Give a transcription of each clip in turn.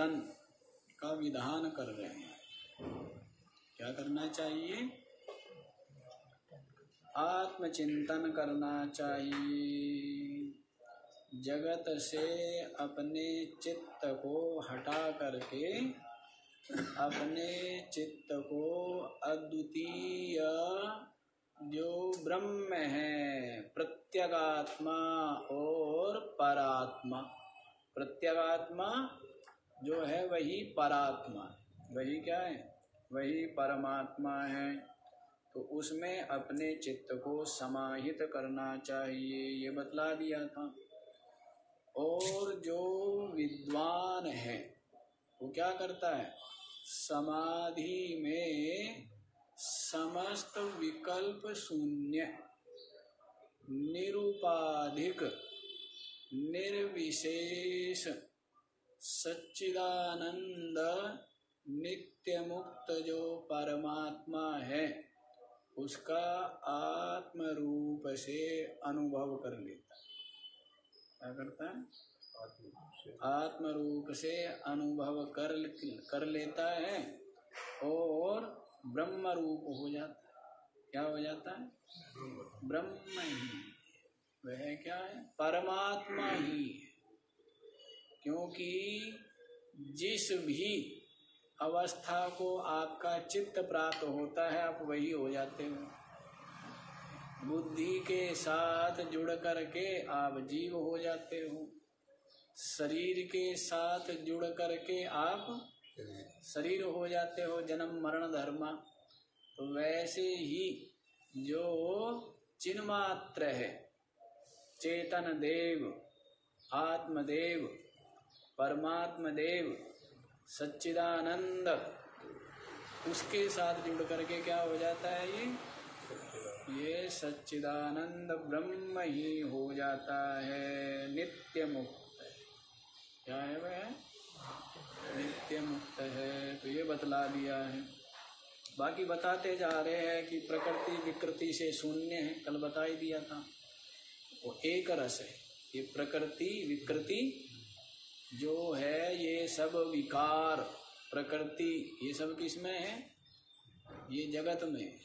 आत्मचिंतन का विधान कर रहे हैं। क्या करना चाहिए? आत्मचिंतन करना चाहिए। जगत से अपने चित्त को हटा करके अपने चित्त को अद्वितीय जो ब्रह्म है प्रत्यगात्मा और परात्मा प्रत्यगात्मा जो है परात्मा वही क्या है? वही परमात्मा है। तो उसमें अपने चित्त को समाहित करना चाहिए, ये बतला दिया था। और जो विद्वान है, वो क्या करता है? समाधि में समस्त विकल्प शून्य, निरुपाधिक, निर्विशेष सच्चिदानंद नित्य मुक्त जो परमात्मा है, उसका आत्म रूप से अनुभव कर लेता है। क्या करता है? आत्म रूप से अनुभव कर कर लेता है और ब्रह्म रूप हो जाता है। क्या हो जाता है? ब्रह्म ही। वह क्या है? परमात्मा ही है। क्योंकि जिस भी अवस्था को आपका चित्त प्राप्त होता है, आप वही हो जाते हो। बुद्धि के साथ जुड़ करके आप जीव हो जाते हो। शरीर के साथ जुड़ करके आप शरीर हो जाते हो, जन्म, मरण, धर्म। तो वैसे ही जो चिन्मात्र है, चेतन देव, आत्मदेव परमात्म देव सच्चिदानंद। उसके साथ जुड़ करके क्या हो जाता है ये? ये सच्चिदानंद ब्रह्म ही हो जाता है नित्य मुक्त है। क्या है वह? नित्य मुक्त है। तो ये बतला दिया है। बाकी बताते जा रहे हैं कि प्रकृति विकृति से शून्य है, कल बता ही दिया था। वो एक रस है। ये प्रकृति विकृति जो है ये सब विकार, प्रकृति, ये सब किसमें है? ये जगत में।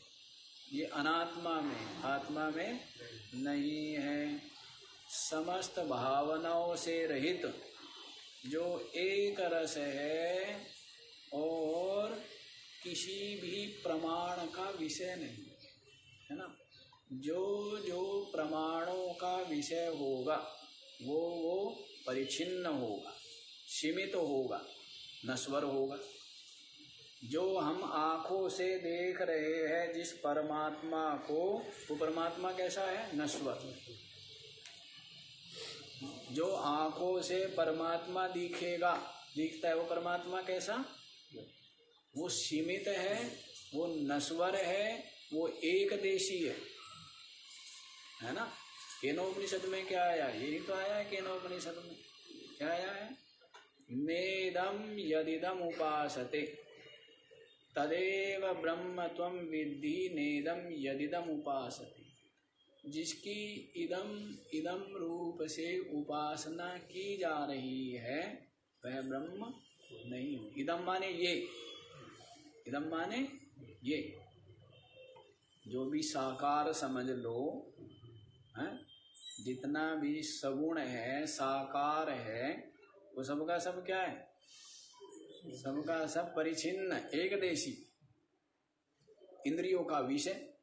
ये अनात्मा में। आत्मा में नहीं है। समस्त भावनाओं से रहित जो एक रस है और किसी भी प्रमाण का विषय नहीं है ना? जो जो प्रमाणों का विषय होगा, वो वो परिचिन्न होगा। सीमित तो होगा, नश्वर होगा। जो हम आँखों से देख रहे हैं, जिस परमात्मा को, वो परमात्मा कैसा है? नश्वर। जो आँखों से परमात्मा दिखेगा, दिखता है वो परमात्मा कैसा? वो सीमित है, वो नश्वर है, वो एक देशी है। है ना? केनोपनिषद में क्या आया? यही तो आया है केनोपनिषद में। क्या आया है? नेदम यदिदम उपासते तदेव ब्रह्म तम विद्धि नेदम यदिदम उपासते जिसकी इदम इदम रूप से उपासना की जा रही है, वह ब्रह्म नहीं हो। इदम माने ये। इदम माने ये। जो भी साकार समझ लो, है, जितना भी सगुण है, साकार है वो सबका सब क्या है? सबका सब परिचिन्न एक देशी। इंद्रियों का विषय।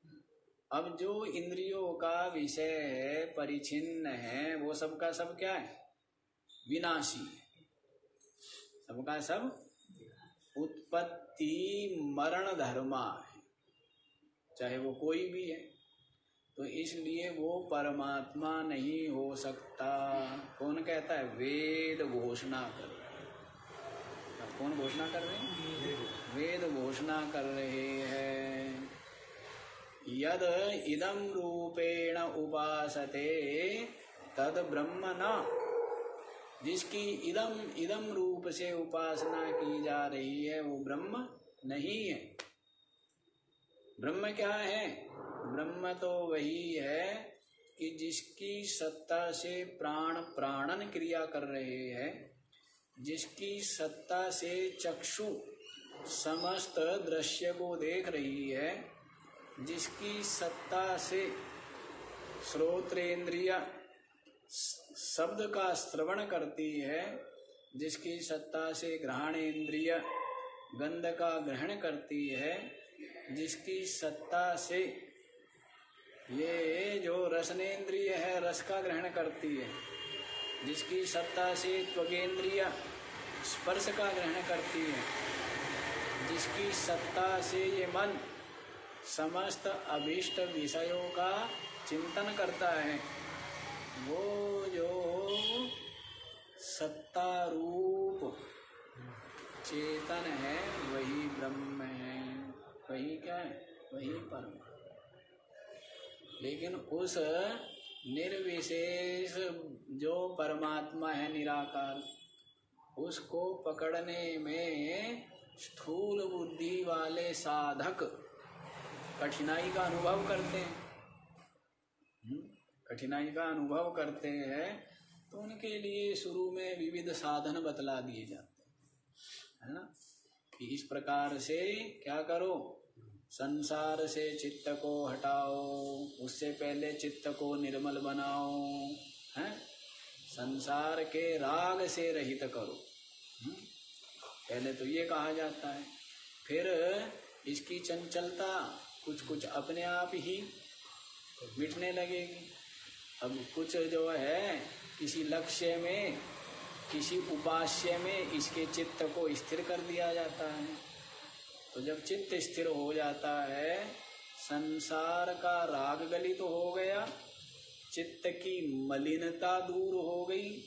अब जो इंद्रियों का विषय है परिचिन्न है, वो सबका सब क्या है? विनाशी सबका सब उत्पत्ति मरण धर्मा है। चाहे वो कोई भी है। तो इसलिए वो परमात्मा नहीं हो सकता। कौन कहता है? वेद घोषणा कर हैं कौन घोषणा कर रहे हैं? वेद घोषणा कर रहे हैं। यद इदम रूपेण उपासते, तद ब्रह्म न। जिसकी इदम इदम रूप से उपासना की जा रही है, वो ब्रह्म नहीं है। ब्रह्म क्या है? ब्रह्म तो वही है कि जिसकी सत्ता से प्राण प्राणन क्रिया कर रहे हैं, जिसकी सत्ता से चक्षु समस्त दृश्य को देख रही है, जिसकी सत्ता से श्रोत्रेंद्रिय शब्द का श्रवण करती है, जिसकी सत्ता से ग्रहण इंद्रिय गंध का ग्रहण करती है, जिसकी सत्ता से ये जो रसनेन्द्रिय है, रस का ग्रहण करती है, जिसकी सत्ता से त्वगेंद्रिय स्पर्श का ग्रहण करती है, जिसकी सत्ता से ये मन समस्त अभीष्ट विषयों का चिंतन करता है, वो जो सत्ता रूप चेतन है, वही ब्रह्म है, वही क्या है? वही परम। लेकिन उस निर्विशेष जो परमात्मा है निराकार उसको पकड़ने में स्थूल बुद्धि वाले साधक कठिनाई का अनुभव करते हैं। हम्म, कठिनाई का अनुभव करते हैं तो उनके लिए शुरू में विविध साधन बतला दिए जाते हैं। है ना? इस प्रकार से क्या करो? संसार से चित्त को हटाओ, उससे पहले चित्त को निर्मल बनाओ, हैं संसार के राग से रहित करो? हम्म? पहले तो ये कहा जाता है, फिर इसकी चंचलता कुछ कुछ अपने आप ही मिटने लगेगी अब कुछ जो है, किसी लक्ष्य में, किसी उपास्य में इसके चित्त को स्थिर कर दिया जाता है तो जब चित्त स्थिर हो जाता है, संसार का राग गली तो हो गया, चित्त की मलिनता दूर हो गई,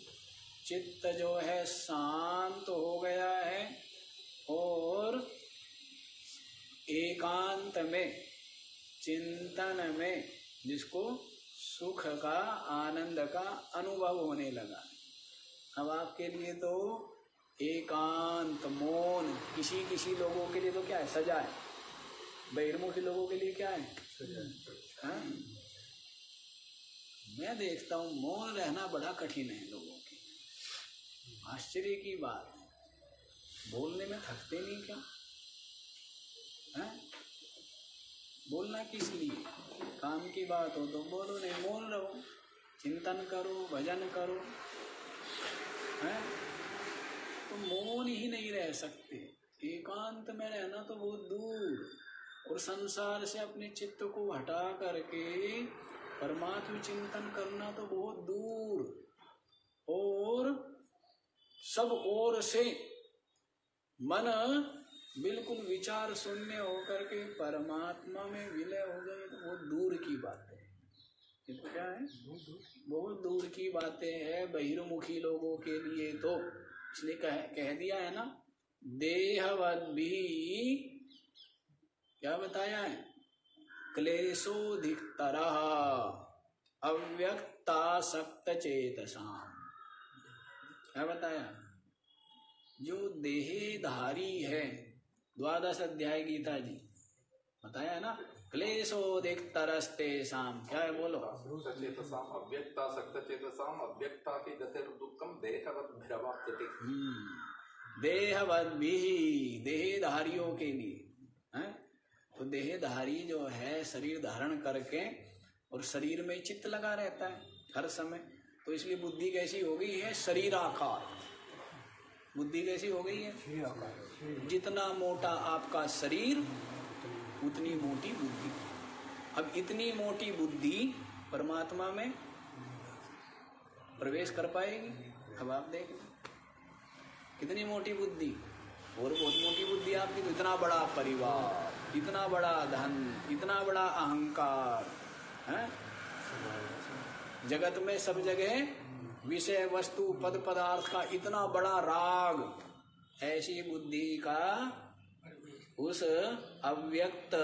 चित्त जो है शांत तो हो गया है, और एकांत में, चिंतन में जिसको सुख का, आनंद का अनुभव होने लगा। अब आपके लिए तो एकांत मौन किसी किसी लोगों के लिए तो क्या है? सजा है। बहिर्मुखी लोगों के लिए क्या है? हाँ? मैं देखता हूँ मौन रहना बड़ा कठिन है लोगों के आश्चर्य की बात है। बोलने में थकते नहीं क्या? है हाँ? बोलना किस लिए? काम की बात हो तो बोलो नहीं मौन रहो। चिंतन करो भजन करो। है? तो मौन ही नहीं रह सकते। एकांत में रहना तो बहुत दूर। और संसार से अपने चित्त को हटा करके परमात्म चिंतन करना तो बहुत दूर। और सब ओर से मन बिल्कुल विचार शून्य होकर के परमात्मा में विलय हो जाए तो बहुत दूर की बात है। ये तो क्या है? बहुत दूर की बातें हैं बहिर्मुखी लोगों के लिए तो। इसलिए कह, कह दिया है ना देहवद भी क्या बताया है? क्लेशोधिकतर अव्यक्ता सप्त चेतसाम क्या बताया? जो देहधारी है द्वादश अध्याय गीता जी बताया है ना? क्लेशोदिक तरस्ते शाम क्या है बोलो? चेतसाम अव्यक्ता सक्त चेतसाम अव्यक्ता की गतिर दुखम देहवत भ्रवाप्यते हम्म। देहवत भी देहधारियों के लिए। है? तो देहधारी जो है शरीर धारण करके और शरीर में चित्त लगा रहता है हर समय। तो इसलिए बुद्धि कैसी हो गई है? शरीर आकार बुद्धि कैसी हो गई है? जितना मोटा आपका शरीर उतनी मोटी बुद्धि। अब इतनी मोटी बुद्धि परमात्मा में प्रवेश कर पाएगी? अब आप देख कितनी मोटी बुद्धि? और बहुत मोटी बुद्धि आपकी तो इतना बड़ा परिवार, इतना बड़ा धन, इतना बड़ा अहंकार, है? जगत में सब जगह विषय वस्तु, पद, पदार्थ का इतना बड़ा राग, ऐसी बुद्धि का उस अव्यक्त,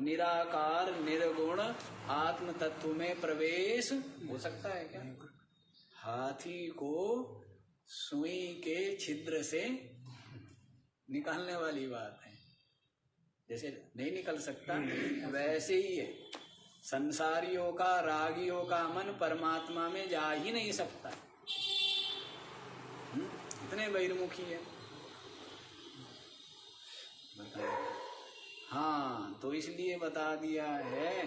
निराकार, निर्गुण आत्म तत्व में प्रवेश हो सकता है क्या? हाथी को सुई के छिद्र से निकालने वाली बात है। जैसे नहीं निकल सकता, वैसे ही है। संसारियों का, रागियों का मन परमात्मा में जा ही नहीं सकता। हम्म? इतने बहिर्मुखी है। हाँ। तो इसलिए बता दिया है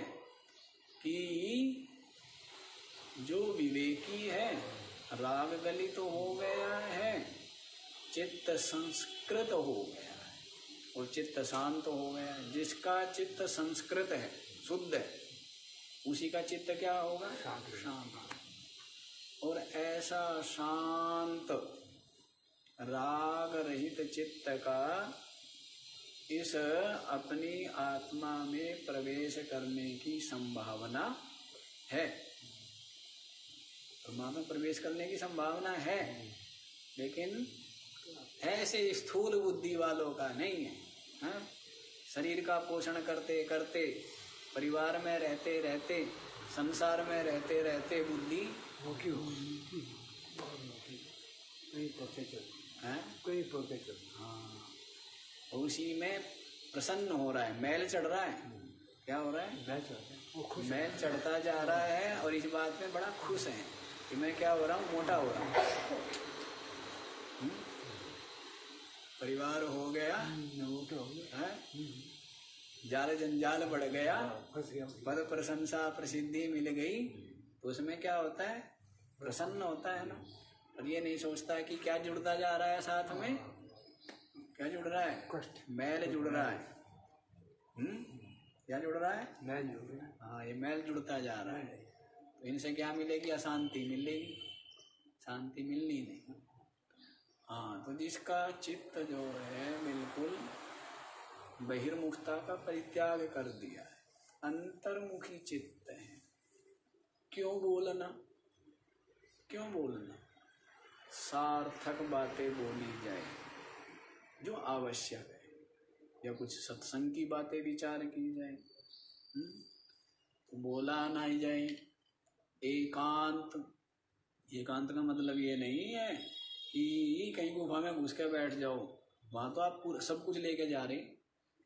कि जो विवेकी है राग गलित तो हो गया है चित्त संस्कृत हो गया है। और चित्त शांत तो हो गया है। जिसका चित्त संस्कृत है शुद्ध है उसी का चित्त क्या होगा? शांत शांत। और ऐसा शांत राग रहित चित्त का इस अपनी आत्मा में प्रवेश करने की संभावना है। ब्रह्मा में प्रवेश करने की संभावना है लेकिन ऐसे स्थूल बुद्धि वालों का नहीं है हा? शरीर का पोषण करते करते परिवार में रहते रहते संसार में रहते रहते बुद्धि कोई प्रोफेसर हाँ। उसी में प्रसन्न हो रहा है मैल चढ़ रहा है। क्या हो रहा है? मैल चढ़ रहा है मैल चढ़ता जा रहा है और इस बात में बड़ा खुश है कि मैं क्या हो रहा हूँ मोटा हो रहा हूँ। हम्म? परिवार हो गया है जाल जंजाल बढ़ गया पद प्रशंसा प्रसिद्धि मिल गई। तो उसमें क्या होता है? प्रसन्न होता है ना। और ये नहीं सोचता कि क्या जुड़ता जा रहा है साथ में। क्या जुड़ रहा है? कष्ट मैल जुड़ रहा है। हम्म? क्या जुड़ रहा है? मैल जुड़ रहा है। हाँ ये मैल जुड़ता जा रहा है। तो इनसे क्या मिलेगी? अशांति मिलेगी। शांति मिलनी नहीं। हाँ तो जिसका चित्त जो है बिल्कुल बहिर्मुखता का परित्याग कर दिया है। अंतर्मुखी चित्त है। क्यों बोलना? क्यों बोलना? सार्थक बातें बोली जाए। जो आवश्यक है। या कुछ सत्संग की बातें विचार की जाए हम्म? तो बोला नहीं जाए, एकांत। एकांत का मतलब ये नहीं है कि कहीं गुफा में घुस के बैठ जाओ। वहाँ तो आप पूरा सब कुछ लेके जा रहे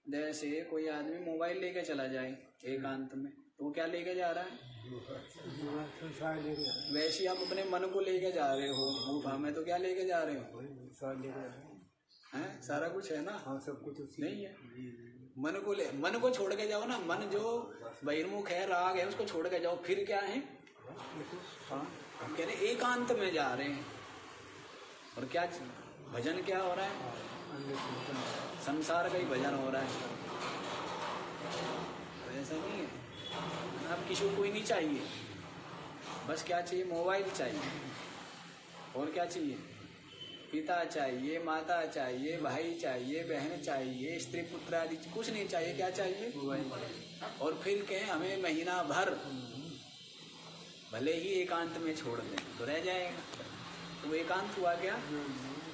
जैसे कोई आदमी मोबाइल लेके चला जाए एकांत में तो वो क्या लेके जा रहा है? वैसे आप अपने मन को लेके जा रहे हो। गुफा में तो क्या लेके जा रहे हो? हैं? सारा कुछ है ना? हाँ सब कुछ उसी नहीं है। मन को ले मन को छोड़ के जाओ ना। मन जो बहिर्मुख है राग है उसको छोड़ के जाओ। फिर क्या है? हाँ। कह रहे एकांत में जा रहे हैं। और क्या भजन क्या हो रहा है? संसार का ही भजन हो रहा है। तो ऐसा नहीं है। अब किसी को कोई नहीं चाहिए। बस क्या चाहिए? मोबाइल चाहिए। और क्या चाहिए? पिता चाहिए माता चाहिए भाई चाहिए बहन चाहिए स्त्री पुत्र आदि कुछ नहीं चाहिए क्या चाहिए? और फिर कहें हमें महीना भर भले ही एकांत में छोड़ दें तो रह जाएगा। तो एकांत हुआ क्या? ही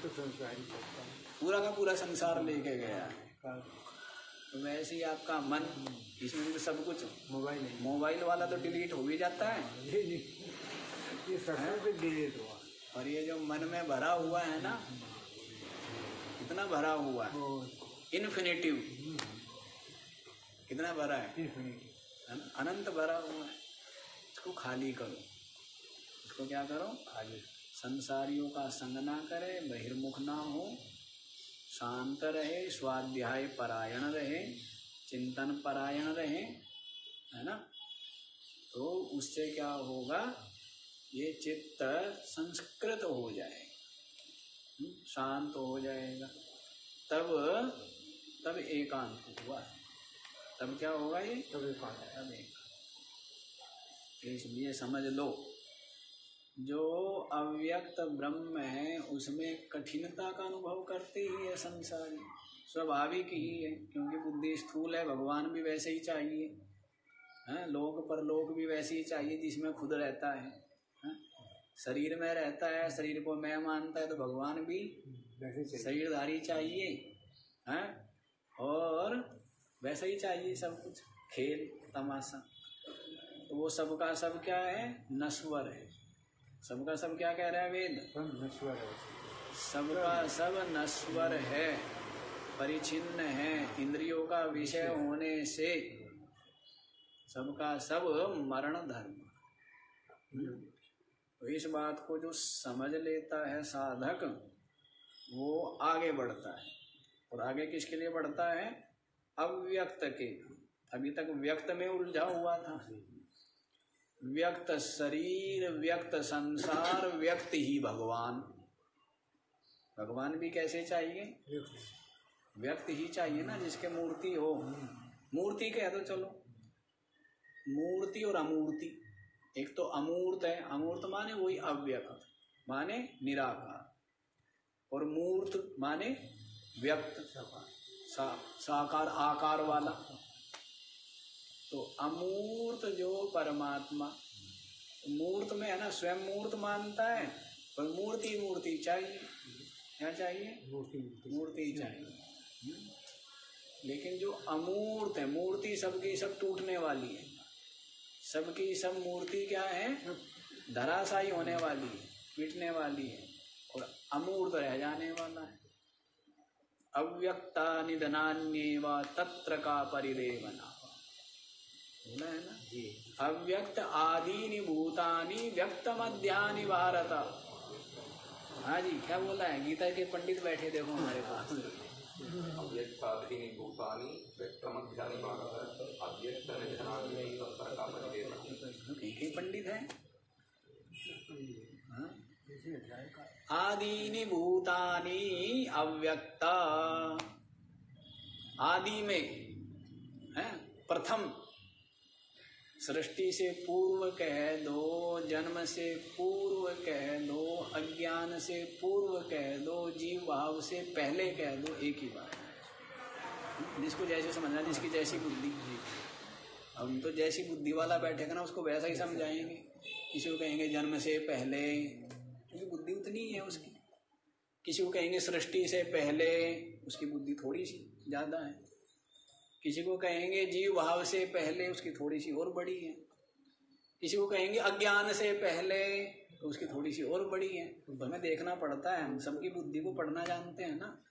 है पूरा का पूरा संसार लेके गया। है तो वैसे ही आपका मन इसमें तो सब कुछ। मोबाइल मोबाइल वाला तो डिलीट हो भी जाता है। ये ये डिलीट हुआ। और ये जो मन में भरा हुआ है ना कितना भरा हुआ है? इन्फिनेटिव कितना भरा है? अनंत भरा हुआ है। इसको खाली करो। इसको क्या करो? खाली। संसारियों का संग ना करे बहिर्मुख ना हो शांत रहे स्वाध्याय परायण रहे चिंतन परायण रहे है ना? तो उससे क्या होगा? ये चित्त संस्कृत हो जाएगा हम्म, शांत हो जाएगा। तब तब एकांत हुआ। तब क्या होगा ये? तब एक तब एक इसलिए समझ लो जो अव्यक्त ब्रह्म है उसमें कठिनता का अनुभव करते ही है संसारी। स्वाभाविक ही है क्योंकि बुद्धि स्थूल है भगवान भी वैसे ही चाहिए। हैं लोक पर लोक भी वैसे ही चाहिए जिसमें खुद रहता है हैं? शरीर में रहता है शरीर को मैं मानता है तो भगवान भी शरीरधारी चाहिए हैं? और वैसा ही चाहिए सब कुछ खेल तमाशा। तो वो सबका सब क्या है? नश्वर है। सबका सब क्या कह रहा है वेद? नश्वर है। सबका सब नश्वर है परिचिन्न है इंद्रियों का विषय होने से सबका सब मरण धर्म। तो इस बात को जो समझ लेता है साधक, वो आगे बढ़ता है। और आगे किसके लिए बढ़ता है? अव्यक्त के अभी तक व्यक्त में उलझा हुआ था। व्यक्त शरीर, व्यक्त संसार, व्यक्त ही भगवान। भगवान भी कैसे चाहिए? व्यक्त ही चाहिए ना, जिसके मूर्ति हो। मूर्ति कह दो, चलो। मूर्ति और अमूर्ति। एक तो अमूर्त है अमूर्त माने वही अव्यक्त माने निराकार और मूर्त माने व्यक्त सा, साकार आकार वाला। तो अमूर्त जो परमात्मा मूर्त में है ना स्वयं मूर्त मानता है पर मूर्ति मूर्ति चाहिए। क्या चाहिए? मूर्ति मूर्ति। चाहिए? लेकिन जो अमूर्त है मूर्ति सबकी सब टूटने वाली है। सबकी सब मूर्ति क्या है? धराशायी होने वाली है मिटने वाली है और अमूर्त रह जाने वाला है। अव्यक्ता निधनान्येवा तत्र का परिदेवना। बोला है ना? जी। अव्यक्त आदीनि भूतानि व्यक्त मध्यानि भारत। हाँ जी क्या बोला है? गीता के पंडित बैठे देखो हमारे पास। अव्यक्ताधीनि भूतानि व्यक्तमध्यानि भारत अव्यक्त निधनानि तत्र का परिदेवना कहीं कहीं पंडित है। आदीनि भूतानि अव्यक्ता। आदि में है प्रथम। सृष्टि से पूर्व कह दो जन्म से पूर्व कह दो अज्ञान से पूर्व कह दो जीव भाव से पहले कह दो एक ही बात। जिसको जैसे समझना जिसकी जैसी बुद्धि। हम तो जैसी बुद्धि वाला बैठेगा ना, उसको वैसा ही समझाएँगे। किसी को कहेंगे, जन्म से पहले। क्योंकि बुद्धि उतनी ही उसकी। किसी को कहेंगे, सृष्टि से पहले। उसकी बुद्धि थोड़ी सी ज़्यादा है। किसी को कहेंगे, जीव भाव से पहले। उसकी थोड़ी सी और बड़ी है। किसी को कहेंगे, अज्ञान से पहले। तो उसकी थोड़ी सी और बड़ी है। तो हमें देखना पड़ता है। हम सबकी बुद्धि को पढ़ना जानते हैं ना,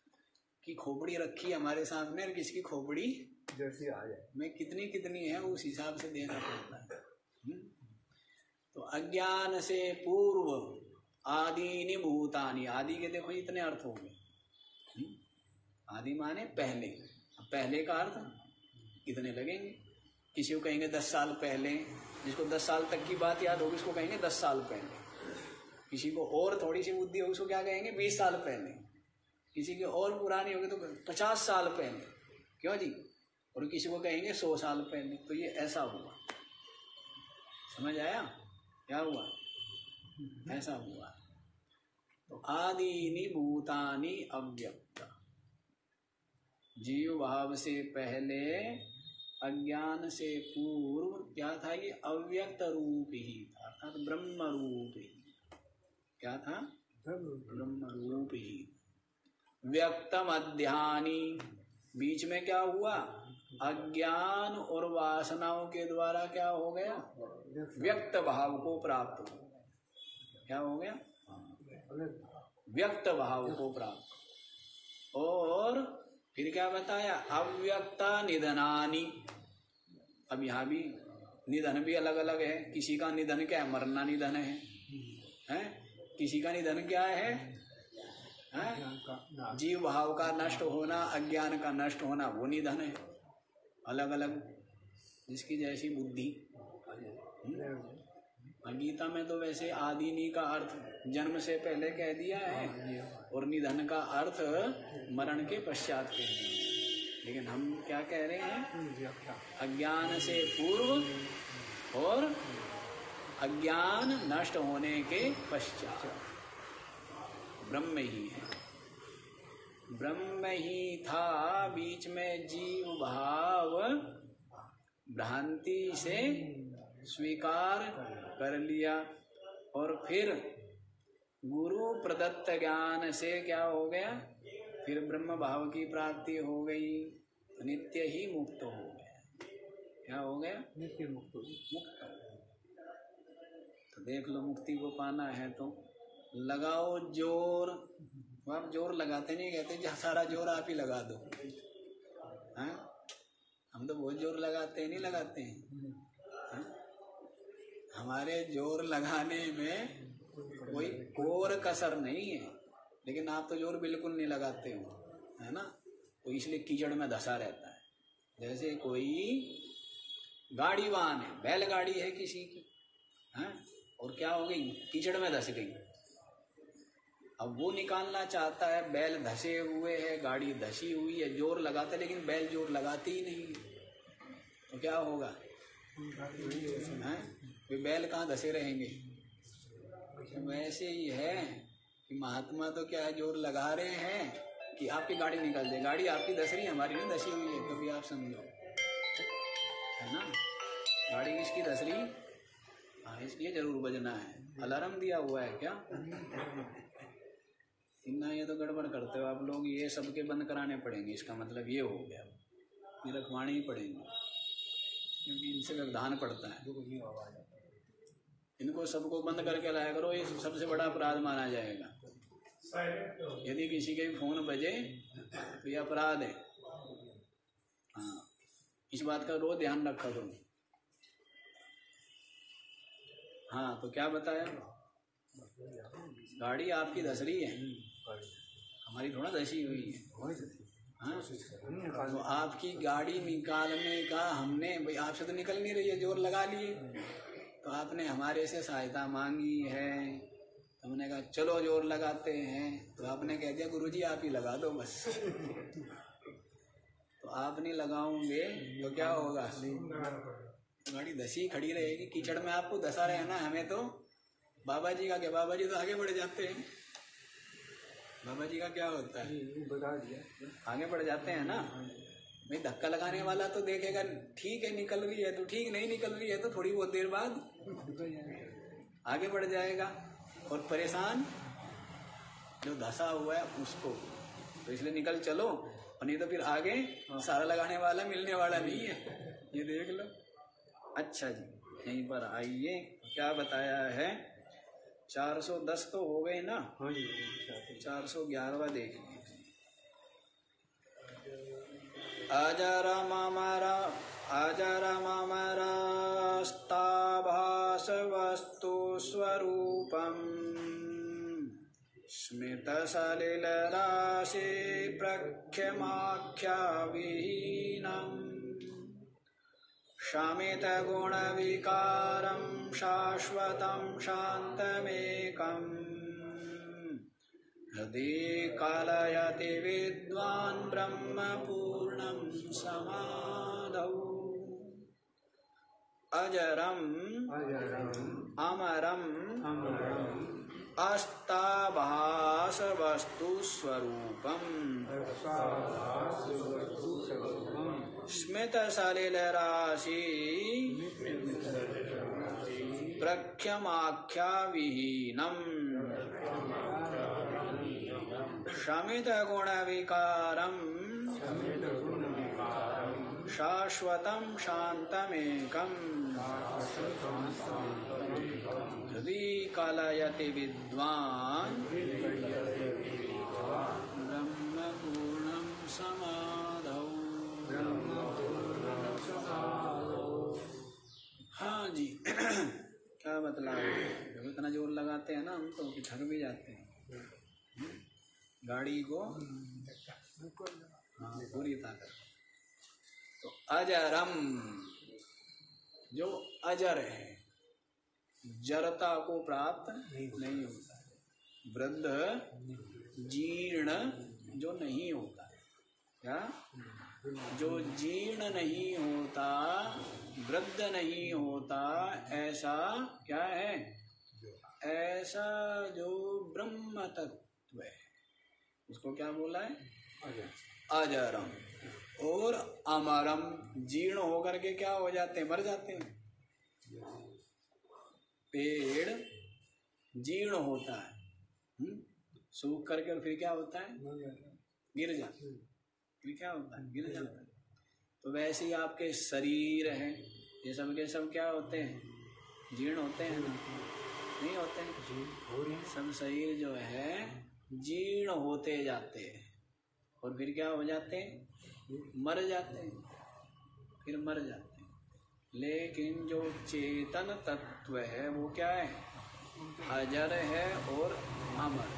कि खोपड़ी रखी हमारे सामने और किसकी खोपड़ी जैसी आ जाए। मैं कितनी कितनी है, उस हिसाब से देना पड़ता है। हम्म? तो अज्ञान से पूर्व आदिनि भूतानी। आदि के देखो, इतने अर्थ हो गए हम्म? आदि माने पहले। अब पहले का अर्थ, कितने लगेंगे? किसी को कहेंगे दस साल पहले, जिसको दस साल तक की बात याद होगी, उसको कहेंगे दस साल पहले। किसी को और थोड़ी सी बुद्धि होगी, उसको क्या कहेंगे? बीस साल पहले। किसी की और पुरानी होगी तो पचास साल पहले। क्यों जी? और किसी को कहेंगे सौ साल पहले तो ये ऐसा हुआ। समझ आया? क्या हुआ? ऐसा हुआ। तो आदीनि भूतानि अव्यक्त। जीव भाव से पहले, अज्ञान से पूर्व, क्या था ये? अव्यक्त रूप ही था, अर्थात ब्रह्म रूप ही क्या था? ब्रह्म रूप ही व्यक्तम अध्यानी बीच में क्या हुआ? अज्ञान और वासनाओं के द्वारा क्या हो गया? व्यक्त भाव को प्राप्त हो क्या हो गया? व्यक्त भाव को प्राप्त। और फिर क्या बताया? अव्यक्ता निधनानी। अब यहाँ भी निधन भी अलग अलग है। किसी का निधन क्या है? मरना निधन है। हैं? किसी का निधन क्या है? हैं? जीव भाव का नष्ट होना अज्ञान का नष्ट होना वो निधन है। अलग अलग जिसकी जैसी बुद्धि। गीता में तो वैसे आदिनी का अर्थ जन्म से पहले कह दिया है और निधन का अर्थ मरण के पश्चात कह दिया है। लेकिन हम क्या कह रहे हैं? अज्ञान से पूर्व और अज्ञान नष्ट होने के पश्चात। ब्रह्म ही है। ब्रह्म ही था बीच में जीव भाव। भ्रांति से स्वीकार कर लिया। और फिर गुरु प्रदत्त ज्ञान से क्या हो गया? फिर ब्रह्म भाव की प्राप्ति हो गई। नित्य ही मुक्त हो गया। क्या हो गया? नित्य मुक्त मुक्त। तो देख लो मुक्ति को पाना है तो लगाओ ज़ोर। आप ज़ोर लगाते नहीं, कहते जहाँ सारा ज़ोर आप ही लगा दो। हाँ? हम तो बहुत ज़ोर लगाते हैं, नहीं लगाते हैं। हाँ? हमारे ज़ोर लगाने में कोई कोर कसर नहीं है, लेकिन आप तो ज़ोर बिल्कुल नहीं लगाते हो, है ना? तो इसलिए कीचड़ में धसा रहता है। जैसे कोई गाड़ी वाहन है, बैलगाड़ी है किसी की, है? और क्या हो गई? कीचड़ में धस गई। अब वो निकालना चाहता है, बैल धसे हुए है, गाड़ी धसी हुई है, ज़ोर लगाते लेकिन बैल ज़ोर लगाती ही नहीं तो क्या होगा? हैं? वे बैल कहाँ धसे रहेंगे? वैसे ही है कि महात्मा तो क्या है, ज़ोर लगा रहे हैं कि आपकी गाड़ी निकल जाए गाड़ी आपकी धस रही है, हमारी नहीं धसी हुई है, कभी आप समझो। है ना? गाड़ी किसकी धस रही? हाँ इसलिए ज़रूर बजना है। अलार्म दिया हुआ है क्या? इतना ये तो गड़बड़ करते हो आप लोग ये सबके बंद कराने पड़ेंगे इसका मतलब ये हो गया। ये रखवाने ही पड़ेंगे क्योंकि इनसे व्यवधान पड़ता है। इनको सबको बंद करके लाया करो ये सबसे बड़ा अपराध माना जाएगा। यदि किसी के भी फ़ोन बजे तो ये अपराध है। हाँ इस बात का रोज ध्यान रखा करो। हाँ तो क्या बताया? गाड़ी आपकी धसरी है। हमारी थोड़ा धसी हुई है। हाँ। तो आपकी गाड़ी निकालने का हमने भाई आपसे तो निकल नहीं रही है ज़ोर लगा लिए। तो आपने हमारे से सहायता मांगी है। तो हमने कहा चलो ज़ोर लगाते हैं। तो आपने कह दिया गुरुजी आप ही लगा दो बस। तो आप नहीं लगाओगे तो क्या होगा? गाड़ी दसी खड़ी रहेगी। कीचड़ में आपको धसा रहना है हमें तो। बाबा जी का क्या? बाबा जी तो आगे बढ़ जाते हैं। बाबा जी का क्या होता है? बता दिया। आगे बढ़ जाते हैं ना? भाई धक्का लगाने वाला तो देखेगा ठीक है निकल रही है तो ठीक नहीं निकल रही है तो थोड़ी बहुत देर बाद आगे बढ़ जाएगा। और परेशान जो धसा हुआ है उसको। तो इसलिए निकल चलो और नहीं तो फिर आगे सारा लगाने वाला मिलने वाला नहीं है। ये देख लो। अच्छा जी यहीं पर आइए। क्या बताया है? 410 तो हो गए ना? हाँ जी चार सौ ग्यारहवा देख। अजर ममरा अजर ममरास्ताभास वस्तु स्वरूपम्। स्मितसलिलराशि प्रख्यमाख्याविहीनम्। शमितगुणविकारं शाश्वतं शान्तमेकम्। हृदि कलयति विद्वान् ब्रह्मपूर्णं समाधौ। अजरम् अमरम् अस्ताभासवस्तुस्वरूपम् स्मितसलिलराशि प्रख्यमाख्याविहीनम्। शमितगुणविकारम् शाश्वतं शान्तमेकम्। हृदि कलयति विद्वान्। ब्रह्मपूर्णं समाधौ जी। क्या बतला जब इतना ज़ोर लगाते हैं ना हम तो थक भी जाते हैं। गाड़ी को हाँ पूरी ताकत। तो अजरम जो अजर है जरता को प्राप्त नहीं होता। नहीं होता है। वृद्ध जीर्ण जो नहीं होता है। क्या? जो जीर्ण नहीं होता, वृद्ध नहीं होता, ऐसा क्या है? ऐसा जो ब्रह्म तत्व है। उसको क्या बोला है? अजरम और अमरम। जीर्ण होकर के क्या हो जाते हैं? मर जाते हैं। पेड़ जीर्ण होता है। हम्म? सूख करके और फिर क्या होता है? हो जाता है। गिर फिर क्या होता है गिर जाता है? तो वैसे ही आपके शरीर है ये सब के सब क्या होते हैं? जीर्ण होते हैं ना? नहीं होते हैं? जी हो रही है। सब शरीर जो है जीर्ण होते जाते हैं। और फिर क्या हो जाते हैं? मर जाते हैं। फिर मर जाते हैं। लेकिन जो चेतन तत्व है वो क्या है? अजर है और अमर।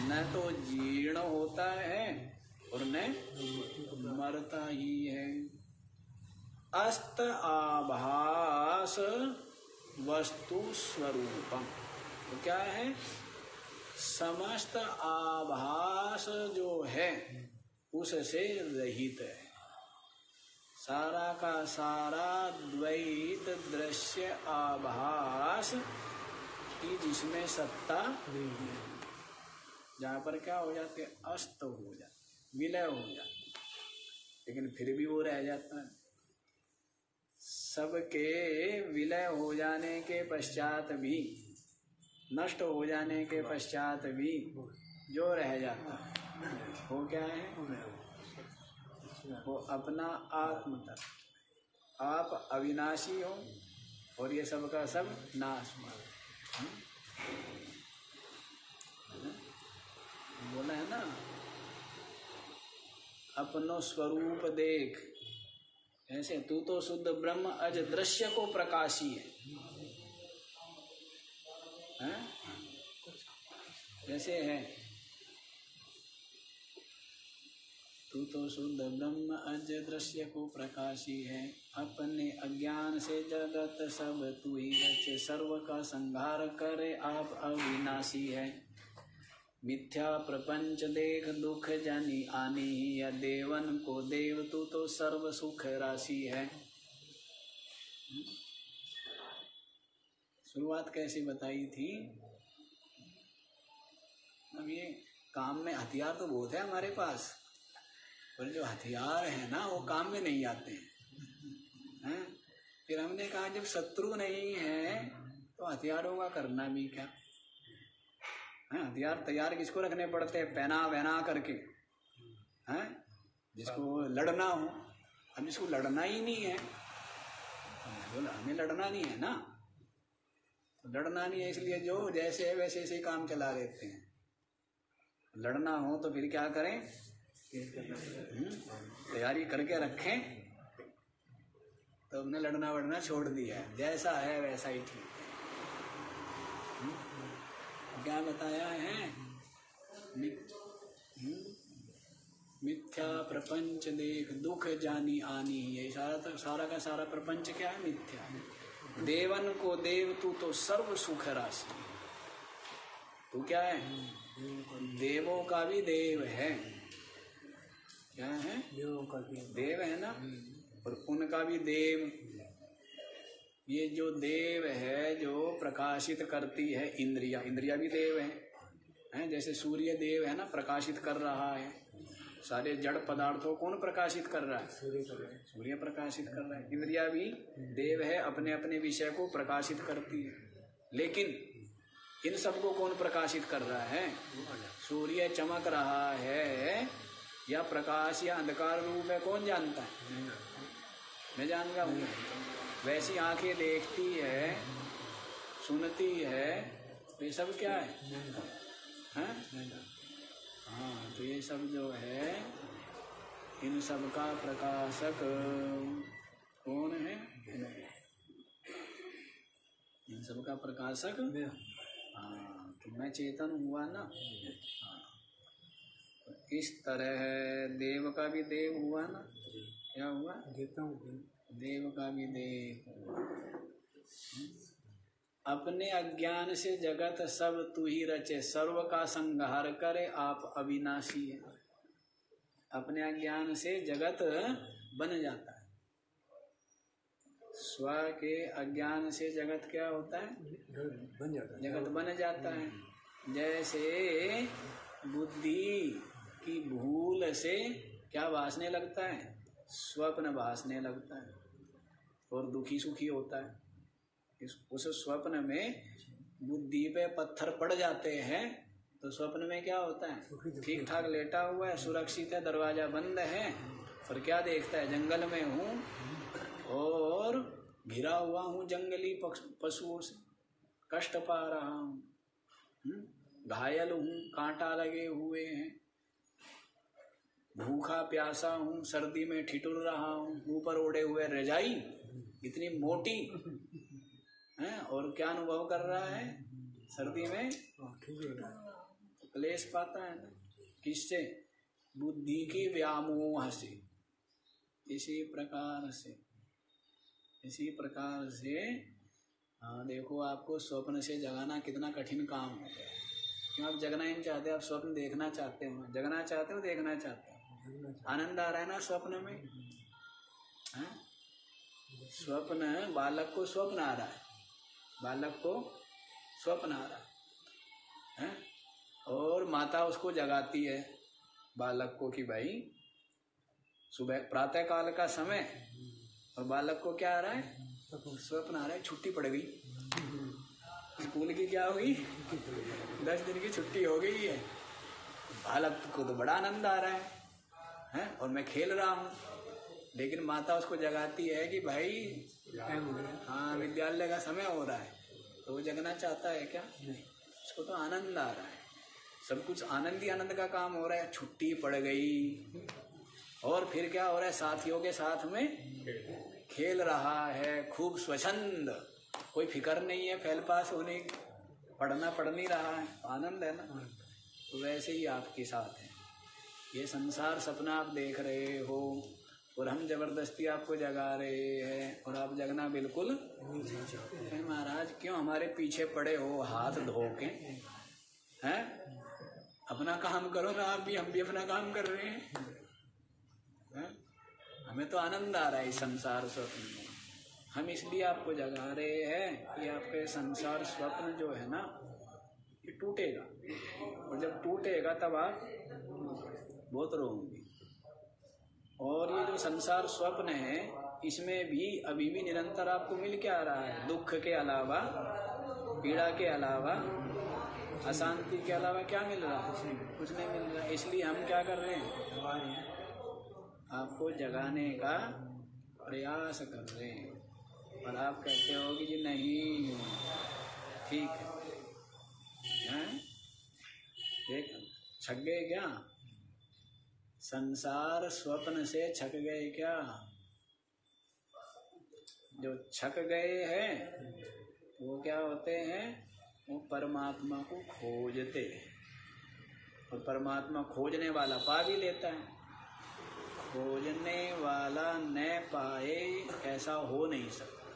न तो जीर्ण होता है और न मरता ही है। अस्त आभास वस्तु स्वरूपम। तो क्या है? समस्त आभास जो है, उससे रहित है। सारा का सारा द्वैत दृश्य आभास की जिसमें सत्ता जहाँ पर क्या हो जाते अस्त हो जाते विलय हो जाते लेकिन फिर भी वो रह जाता है। सबके विलय हो जाने के पश्चात भी, नष्ट हो जाने के पश्चात भी जो रह जाता है, वो क्या है? वो अपना आत्म तत्व आप अविनाशी हो और ये सब का सब नाशमान बोला है ना? अपनो स्वरूप देख। ऐसे, तू तो शुद्ध ब्रह्म अज दृश्य को प्रकाशी है। हैं? कैसे है? तू तो शुद्ध ब्रह्म अज दृश्य को प्रकाशी है। अपने अज्ञान से जगत सब तू ही रचे। सर्व का संहार करे आप अविनाशी है। मिथ्या प्रपंच देख दुख जानी आनी, या देवन को देव तू तो सर्व सुख राशि है। शुरुआत कैसी बताई थी? अब ये काम में हथियार तो बहुत है हमारे पास, पर जो हथियार है ना, वो काम में नहीं आते हैं। हैं? फिर हमने कहा, जब शत्रु नहीं है तो हथियारों का करना भी क्या? हैं हथियार तैयार किसको रखने पड़ते हैं? पहना वहना करके। हैं? जिसको लड़ना हो। अब जिसको लड़ना ही नहीं है। बोला हमें लड़ना नहीं है ना? तो लड़ना नहीं है इसलिए जो जैसे है वैसे ऐसे ही काम चला लेते हैं। लड़ना हो तो फिर क्या करें? हम्म, तैयारी करके रखें। तो हमने लड़ना वड़ना छोड़ दिया है। जैसा है वैसा ही ठीक है। क्या बताया है? हम्म, मिथ्या प्रपंच देख दुख जानी आनी ये सारा तो सारा का सारा प्रपंच क्या है मिथ्या? देवन को देव तू तो सर्व सुख राशि। तू क्या है? देवों का भी देव है। क्या है? देवों का भी देव है ना? और उनका भी देव। ये जो देव है जो प्रकाशित करती है इंद्रिया इंद्रिया भी देव है। हैं जैसे सूर्य देव है ना प्रकाशित कर रहा है। सारे जड़ पदार्थों कौन प्रकाशित कर रहा है? सूर्य। सूर्य प्रकाशित कर रहा है। इंद्रिया भी देव है अपने अपने विषय को प्रकाशित करती है। लेकिन इन सबको कौन प्रकाशित कर रहा है? सूर्य चमक रहा है या प्रकाश या अंधकार रूप है कौन जानता है? मैं जान रहा हूँ। वैसी आँखें देखती है सुनती है तो ये सब क्या है? हैं? हाँ? तो ये सब जो है इन सब का प्रकाशक कौन है? इन सब का प्रकाशक? हाँ। तो मैं चेतन हुआ ना। हाँ तो इस तरह देव का भी देव हुआ ना। क्या हुआ? हूँ। देव का भी देव अपने अज्ञान से जगत सब तू ही रचे सर्व का संहार करे आप अविनाशी है। अपने अज्ञान से जगत बन जाता है। स्व के अज्ञान से जगत क्या होता है? बन जाता है। जगत बन जाता है। जैसे बुद्धि की भूल से क्या भासने लगता है? स्वप्न भासने लगता है और दुखी सुखी होता है। इस उस स्वप्न में बुद्धि पे पत्थर पड़ जाते हैं तो स्वप्न में क्या होता है? ठीक ठाक लेटा हुआ है सुरक्षित है दरवाज़ा बंद है और क्या देखता है? जंगल में हूँ और घिरा हुआ हूँ जंगली पशुओं से। कष्ट पा रहा हूँ। हम्म? घायल हूँ कांटा लगे हुए हैं। भूखा प्यासा हूँ सर्दी में ठिठुर रहा हूँ ऊपर ओढ़े हुए रजाई इतनी मोटी है और क्या अनुभव कर रहा है? सर्दी में? हाँ, क्लेश पाता है ना। किससे? बुद्धि की व्यामोह से। इसी प्रकार से। इसी प्रकार से हाँ देखो आपको स्वप्न से जगाना कितना कठिन काम हो। गया क्यों आप जगना ही नहीं चाहते आप स्वप्न देखना चाहते हो जगना चाहते हो देखना चाहते हो। आनंद आ रहा है ना स्वप्न में? हाँ? स्वप्न, बालक को स्वप्न आ रहा है। बालक को स्वप्न आ रहा है। हैं? और माता उसको जगाती है, बालक को कि भाई, सुबह प्रातः काल का समय, और बालक को क्या आ रहा है? स्वप्न आ रहा है, छुट्टी पड़ गई। स्कूल की क्या हुई? दस दिन की छुट्टी हो गई है। बालक को तो बड़ा आनंद आ रहा है। हैं? और मैं खेल रहा हूँ। लेकिन माता उसको जगाती है कि भाई हो विद्यालय का समय हो रहा है। तो वो जगना चाहता है क्या? नहीं। उसको तो आनंद आ रहा है। सब कुछ आनंद ही आनंद का काम हो रहा है। छुट्टी पड़ गई। और फिर क्या हो रहा है? साथियों के साथ में खेल रहा है। खूब स्वच्छंद। कोई फ़िक्र नहीं है फैल पास होने पढ़ना पढ़ नहीं रहा है। आनंद है ना? तो वैसे ही आपके साथ है। ये संसार सपना आप देख रहे हो, और हम ज़बरदस्ती आपको जगा रहे हैं, और आप जगना बिल्कुल अरे महाराज, क्यों हमारे पीछे पड़े हो, हाथ धो के? हैं? अपना काम करो ना आप भी, हम भी अपना काम कर रहे हैं। हैं? हमें तो आनंद आ रहा है इस संसार स्वप्न में। हम इसलिए आपको जगा रहे हैं कि आपके संसार स्वप्न जो है ना, ये टूटेगा। और जब टूटेगा तब आप बहुत रोएँगे और ये जो संसार स्वप्न है, इसमें भी अभी भी निरंतर आपको मिल के आ रहा है। दुख के अलावा, पीड़ा के अलावा, अशांति के अलावा क्या मिल रहा है? कुछ नहीं मिल रहा। इसलिए हम क्या कर रहे हैं। आपको जगाने का प्रयास कर रहे हैं। और आप कहते हो कि जी नहीं, ठीक है। हैं? देख, छक गए क्या? संसार स्वप्न से छक गए क्या? जो छक गए हैं, वो क्या होते हैं? वो परमात्मा को खोजते हैं। और परमात्मा खोजने वाला पा भी लेता है। खोजने वाला न पाए ऐसा हो नहीं सकता।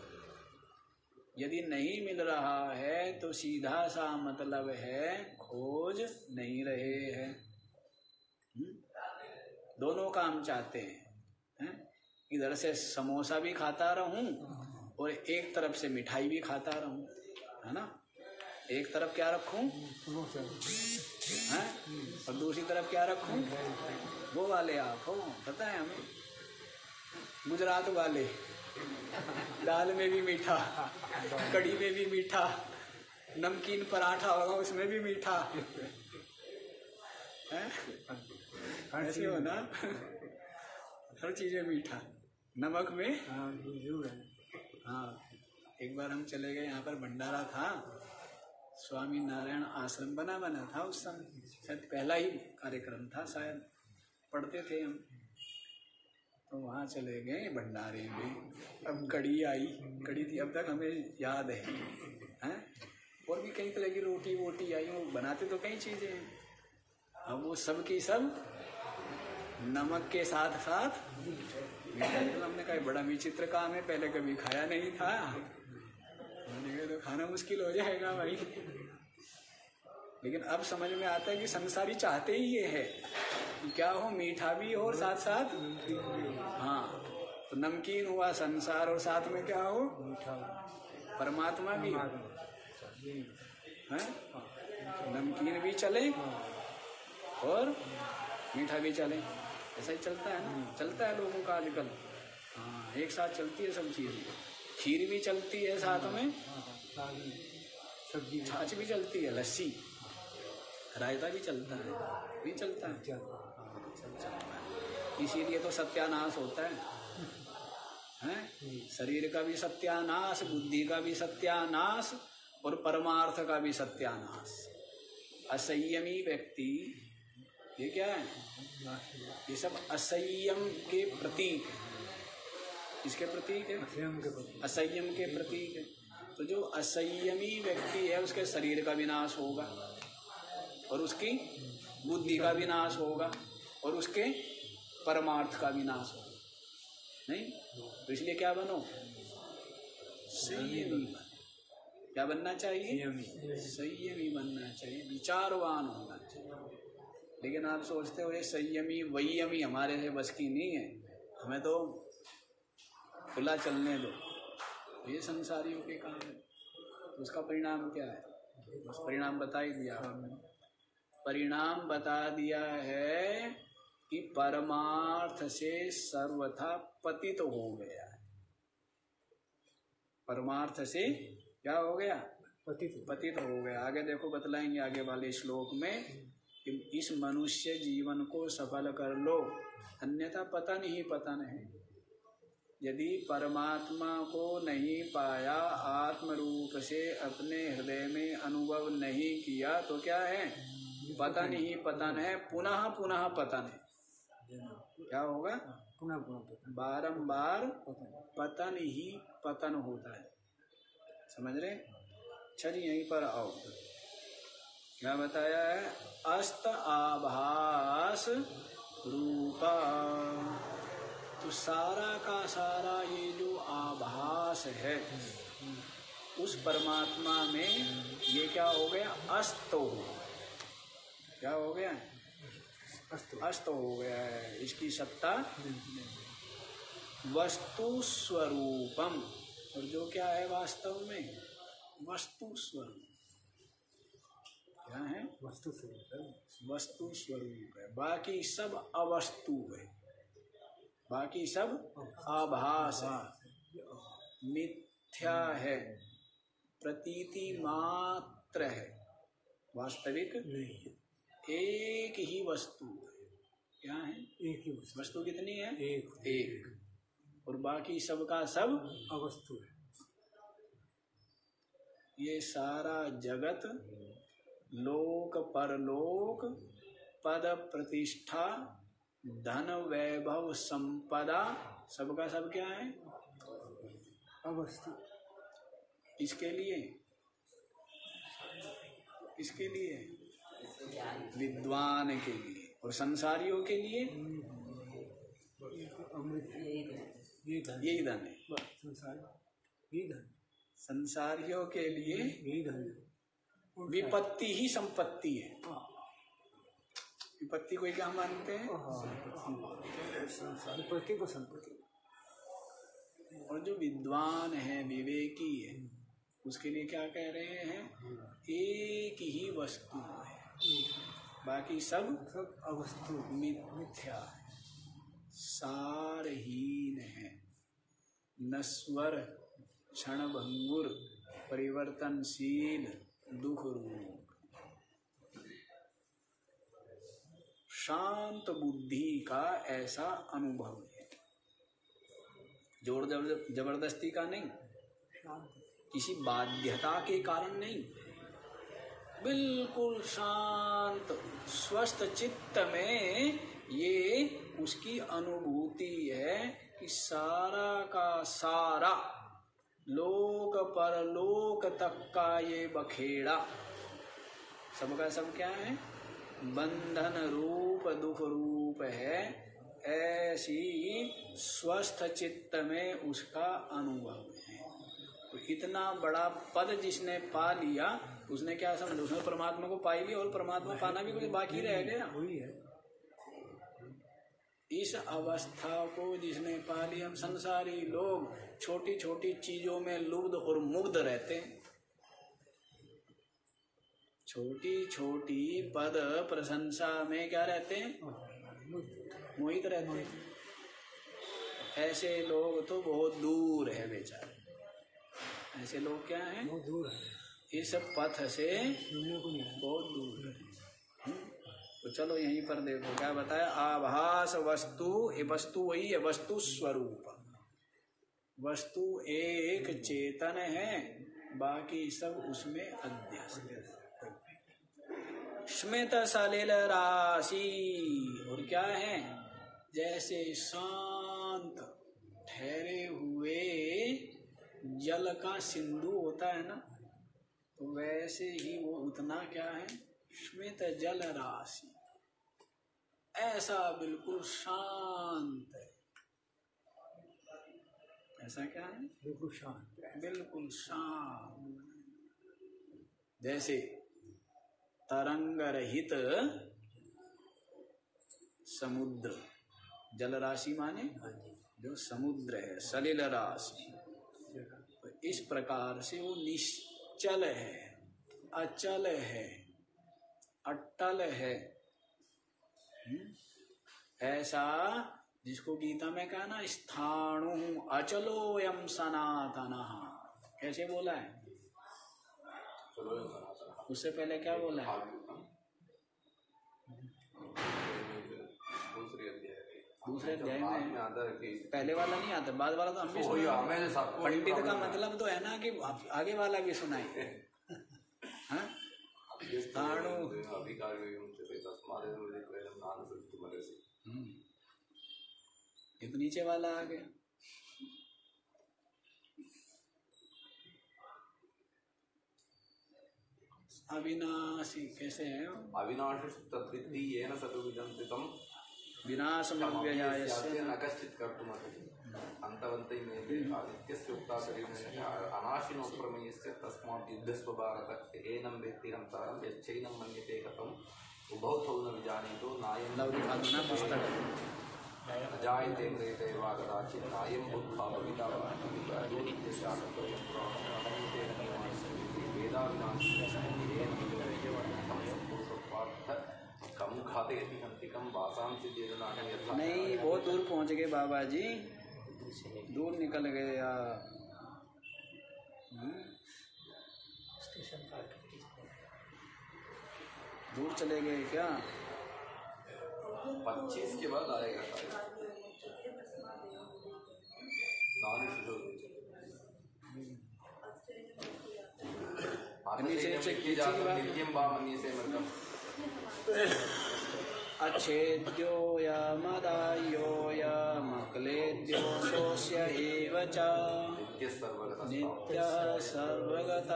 यदि नहीं मिल रहा है तो सीधा सा मतलब है, खोज नहीं रहे हैं। दोनों काम चाहते हैं हैं? इधर से समोसा भी खाता रहूँ और एक तरफ़ से मिठाई भी खाता रहूँ, है ना? एक तरफ़ क्या रखूँ? हैं? और दूसरी तरफ़ क्या रखूँ? वो वाले आप, हो, पता है हमें? गुजरात वाले, दाल में भी मीठा कड़ी में भी मीठा, नमकीन पराठा होगा उसमें भी मीठा। हैं? ऐसे हो ना? हर चीज़ में मीठा। नमक में? हाँ है। हाँ। एक बार हम चले गए यहाँ पर भंडारा था। स्वामी नारायण आश्रम बना बना था उस समय। शायद पहला ही कार्यक्रम था शायद। पढ़ते थे हम। तो वहाँ चले गए भंडारे में। अब कड़ी आई। कड़ी थी अब तक हमें याद है। हैं? और भी कई तरह की रोटी वोटी आई। वो बनाते तो कई चीज़ें हैं। अब वो सब की सब नमक के साथ साथ मीठा हमने कहा बड़ा विचित्र काम है पहले कभी खाया नहीं था। हमने कहा तो खाना मुश्किल हो जाएगा भाई। लेकिन अब समझ में आता है कि संसारी चाहते ही ये है कि क्या हो मीठा भी हो और साथ साथ हाँ तो नमकीन हुआ संसार और साथ में क्या हो मीठा परमात्मा भी। हो? नमकीन भी चले और मीठा भी चले। ऐसा ही चलता है ना? चलता है लोगों का आजकल। हाँ एक साथ चलती है सब चीज़ें। खीर भी चलती है साथ में। सब्ज़ी छाछ भी चलती है लस्सी। रायता भी चलता है। भी चलता है। हाँ, चलता है इसीलिए तो सत्यानाश होता है। हैं? शरीर का भी सत्यानाश बुद्धि का भी सत्यानाश और परमार्थ का भी सत्यानाश। असंयमी व्यक्ति ये क्या है? ये सब असंयम के प्रतीक। इसके प्रतीक है? असंयम के प्रतीक। है। तो जो असंयमी व्यक्ति है उसके शरीर का विनाश होगा और उसकी बुद्धि का विनाश होगा और उसके परमार्थ का विनाश होगा। नहीं? तो इसलिए क्या बनो? संयमी। बनो क्या बनना चाहिए? संयमी बनना चाहिए। विचारवान होना चाहिए। लेकिन आप सोचते हो ये संयमी वयमी हमारे से बस की नहीं है। हमें तो खुला चलने दो। ये संसारियों के काम है। तो उसका परिणाम क्या है? बस परिणाम बता ही दिया परिणाम बता दिया है कि परमार्थ से सर्वथा पतित तो हो गया है। परमार्थ से क्या हो गया? पतित पतित हो गया। आगे देखो बतलाएँगे आगे वाले श्लोक में। इस मनुष्य जीवन को सफल कर लो। अन्यथा पतन ही पतन है यदि परमात्मा को नहीं पाया आत्म रूप से अपने हृदय में अनुभव नहीं किया तो क्या है? पतन ही पतन है पुनः पुनः पतन है क्या होगा? पुनः पुनः पतन बारंबार पतन पतन ही पतन होता है। समझ रहे? चलिए यहीं पर आओ। क्या बताया है अस्त आभास रूपा। तो सारा का सारा ये जो आभास है उस परमात्मा में ये क्या हो गया? अस्त हो गया। क्या हो गया? अस्तु अस्त हो गया है। इसकी सत्ता वस्तु स्वरूपम। और जो क्या है वास्तव में? वस्तु स्वरूप। क्या है? वस्तु स्वरूप वस्तु स्वरूप है। बाकी सब अवस्तु है। बाकी सब आभास है। मिथ्या है। प्रतीति मात्र है। वास्तविक नहीं। एक ही वस्तु है। क्या है? एक ही वस्तु। वस्तु कितनी है? एक। एक। और बाकी सबका सब अवस्तु है। ये सारा जगत लोक परलोक पद प्रतिष्ठा धन वैभव संपदा सबका सब क्या है? अवस्तु इसके लिए। इसके लिए। विद्वान के लिए। और संसारियों के लिए? यही धन है। संसारियों के लिए? यही धन है। विपत्ति ही संपत्ति है। हाँ, विपत्ति को क्या मानते हैं? हाँ, प्रति को संपत्ति। और जो विद्वान है विवेकी है उसके लिए क्या कह रहे हैं? एक ही वस्तु है। बाकी सब सब अवस्तु। मिथ्या है। सारहीन है। नस्वर क्षणभंगुर परिवर्तनशील। दुख रूप शांत बुद्धि का ऐसा अनुभव है। ज़ोर ज़बरदस्ती का नहीं। किसी बाध्यता के कारण नहीं। बिल्कुल शांत स्वस्थ चित्त में ये उसकी अनुभूति है कि सारा का सारा लोक परलोक तक का ये बखेड़ा। सबका सब क्या है? बंधन रूप दुख रूप है। ऐसी स्वस्थ चित्त में उसका अनुभव है। तो इतना बड़ा पद जिसने पा लिया उसने क्या समझा? उसने परमात्मा को पाई लिया और परमात्मा पाना भी कुछ बाकी रह गया? वही है। इस अवस्था को जिसने पा लिया हम संसारी लोग छोटी छोटी चीज़ों में लुब्ध और मुग्ध रहते हैं। छोटी छोटी पद प्रशंसा में क्या रहते हैं? मोहित रहते हैं। ऐसे लोग तो बहुत दूर है बेचारे। ऐसे लोग क्या हैं? बहुत दूर है। इस पथ से बहुत दूर है? तो चलो यहीं पर देखो, क्या बताया? आभास वस्तु, ये वस्तु वही है, वस्तु स्वरूप। वस्तु एक चेतन है, बाकी सब उसमें अध्यस्त स्मित सलिल राशि, और क्या है? जैसे शांत, ठहरे हुए जल का सिंधु होता है ना तो वैसे ही वो उतना क्या है? स्मित जल राशि। ऐसा बिल्कुल शांत है। ऐसा क्या है? बिल्कुल शांत बिल्कुल शांत। जैसे तरंग रहित समुद्र। जल राशि माने? हाँ जो। समुद्र है सलिल राशि। तो इस प्रकार से वो निश्चल है अचल है। अटल है? ऐसा जिसको गीता में कहा ना स्थाणु अचलो यम सनातन। कैसे बोला है? उससे पहले क्या बोला है? दूसरे अध्याय में। पहले वाला नहीं आता बाद वाला तो हम भी सबको पंडित का मतलब तो है ना कि आगे वाला भी सुनाए? ये तो नीचे वाला आ गया। अविनाशी कैसे है? अविनाशि तद्विद्धि येन सतुविदन्तितं विनाशमव्ययायस्य न। कश्चित् कर्तुमर्हति अन्तवन्तै मे आदित्यस्य उक्ता शरीरेण अनाशिनो प्रमेयस्य तस्मात् युद्धस्व भारत एनं वेत्ति हन्तारं यश्चैनं मन्यते कथम्। उभौ तौ न विजानीतो नायं जायते म्रियते वा कदाचित् नायं भविता वा वेदाविनाशिनं कम वासांसि यथा नहीं बहुत दूर पहुँच गए बाबा जी दूर निकल गए आप हम्म, स्टेशन दूर चले गए क्या? पच्चीस के बाद आएगा शायद नानी शुरू नीचे- नीचे- नीचे की बात- नित्यं वा मन्यसे मृगम् अच्छेद्यो यमदायो यमक्लेद्यो सोऽस्य एव च नित्यः सर्वगतस्थाणु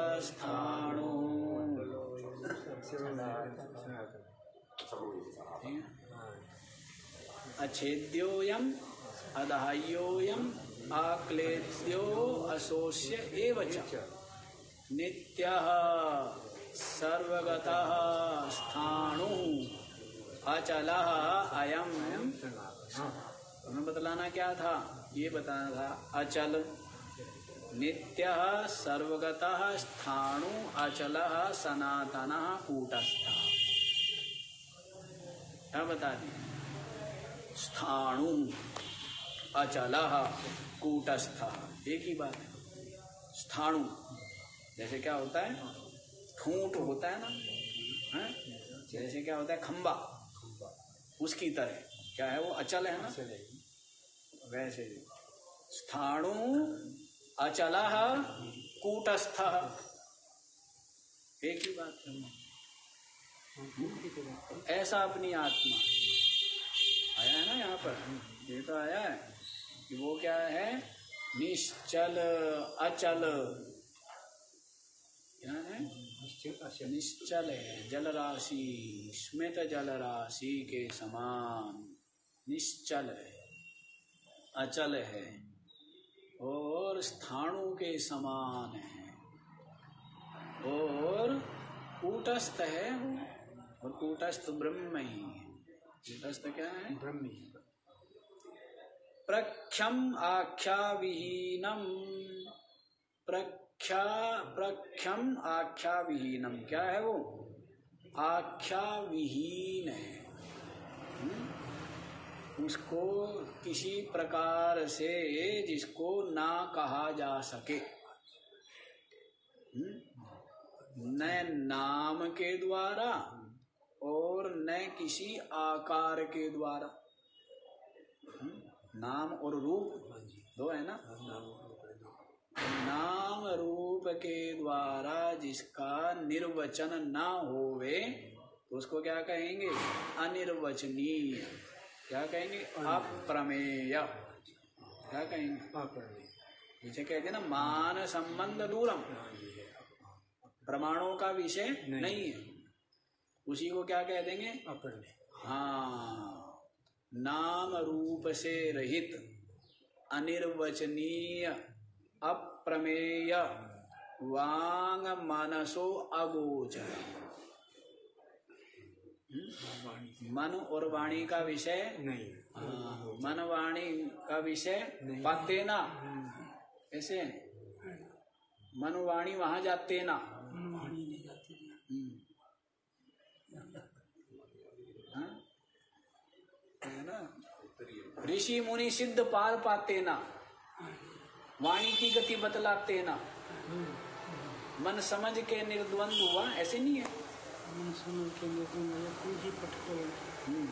अधाह्योयम आक्लेद्यो असोस्य एव च नित्यः सर्वगतः स्थाणु अचलः अयम। तुम्हें बतलाना क्या था? ये बताना था, अचल। नित्य सर्वगत स्थाणु, अचल सनातन कूटस्थ। क्या बता दी स्थाणु, अचल कूटस्थ। एक ही बात है। स्थाणु, जैसे क्या होता है? ठूंठ होता है ना? हैं? जैसे क्या होता है? खंबा। उसकी तरह। क्या है वो? अचल है ना? वैसे स्थाणु अचल कूटस्थ। एक ही बात है। ऐसा अपनी आत्मा। आया है ना यहाँ पर? ये तो आया है कि वो क्या है? निश्चल अचल। क्या है? निश्चल है जल राशि स्मित जल राशि के समान निश्चल है अचल है और स्थाणु के समान है और कूटस्थ है और कूटस्थ ब्रह्म ही है। कूटस्थ क्या है? ब्रह्मी प्रख्यम आख्या विहीनम प्रख्या प्रख्यम आख्या विहीनम क्या है वो आख्या विहीन है हम्म? उसको किसी प्रकार से जिसको ना कहा जा सके हम्म? न नाम के द्वारा और न किसी आकार के द्वारा हम्म? नाम और रूप, दो है ना नाम रूप के द्वारा जिसका निर्वचन ना होवे तो उसको क्या कहेंगे? अनिर्वचनीय। क्या कहेंगे? अप्रमेय। क्या कहेंगे? अप्रमेय। जिसे कहते हैं ना मान संबंध दूरम। हाँ प्रमाणों का विषय नहीं। नहीं है। उसी को क्या कह देंगे? अप्रमेय। हाँ। नाम रूप से रहित। अनिर्वचनीय। अप्रमेय। वांग मनसो अगोचर। मन और वाणी का विषय? नहीं। हाँ, मन वाणी का विषय? पाते ना? ऐसे? मन वाणी वहाँ जाते हम्म। है? ना? ऋषि मुनि सिद्ध पार पाते ना? वाणी की गति बतलाते ना। मन समझ के निर्द्वंद हुआ ऐसे नहीं है? मन समझ के हम्म।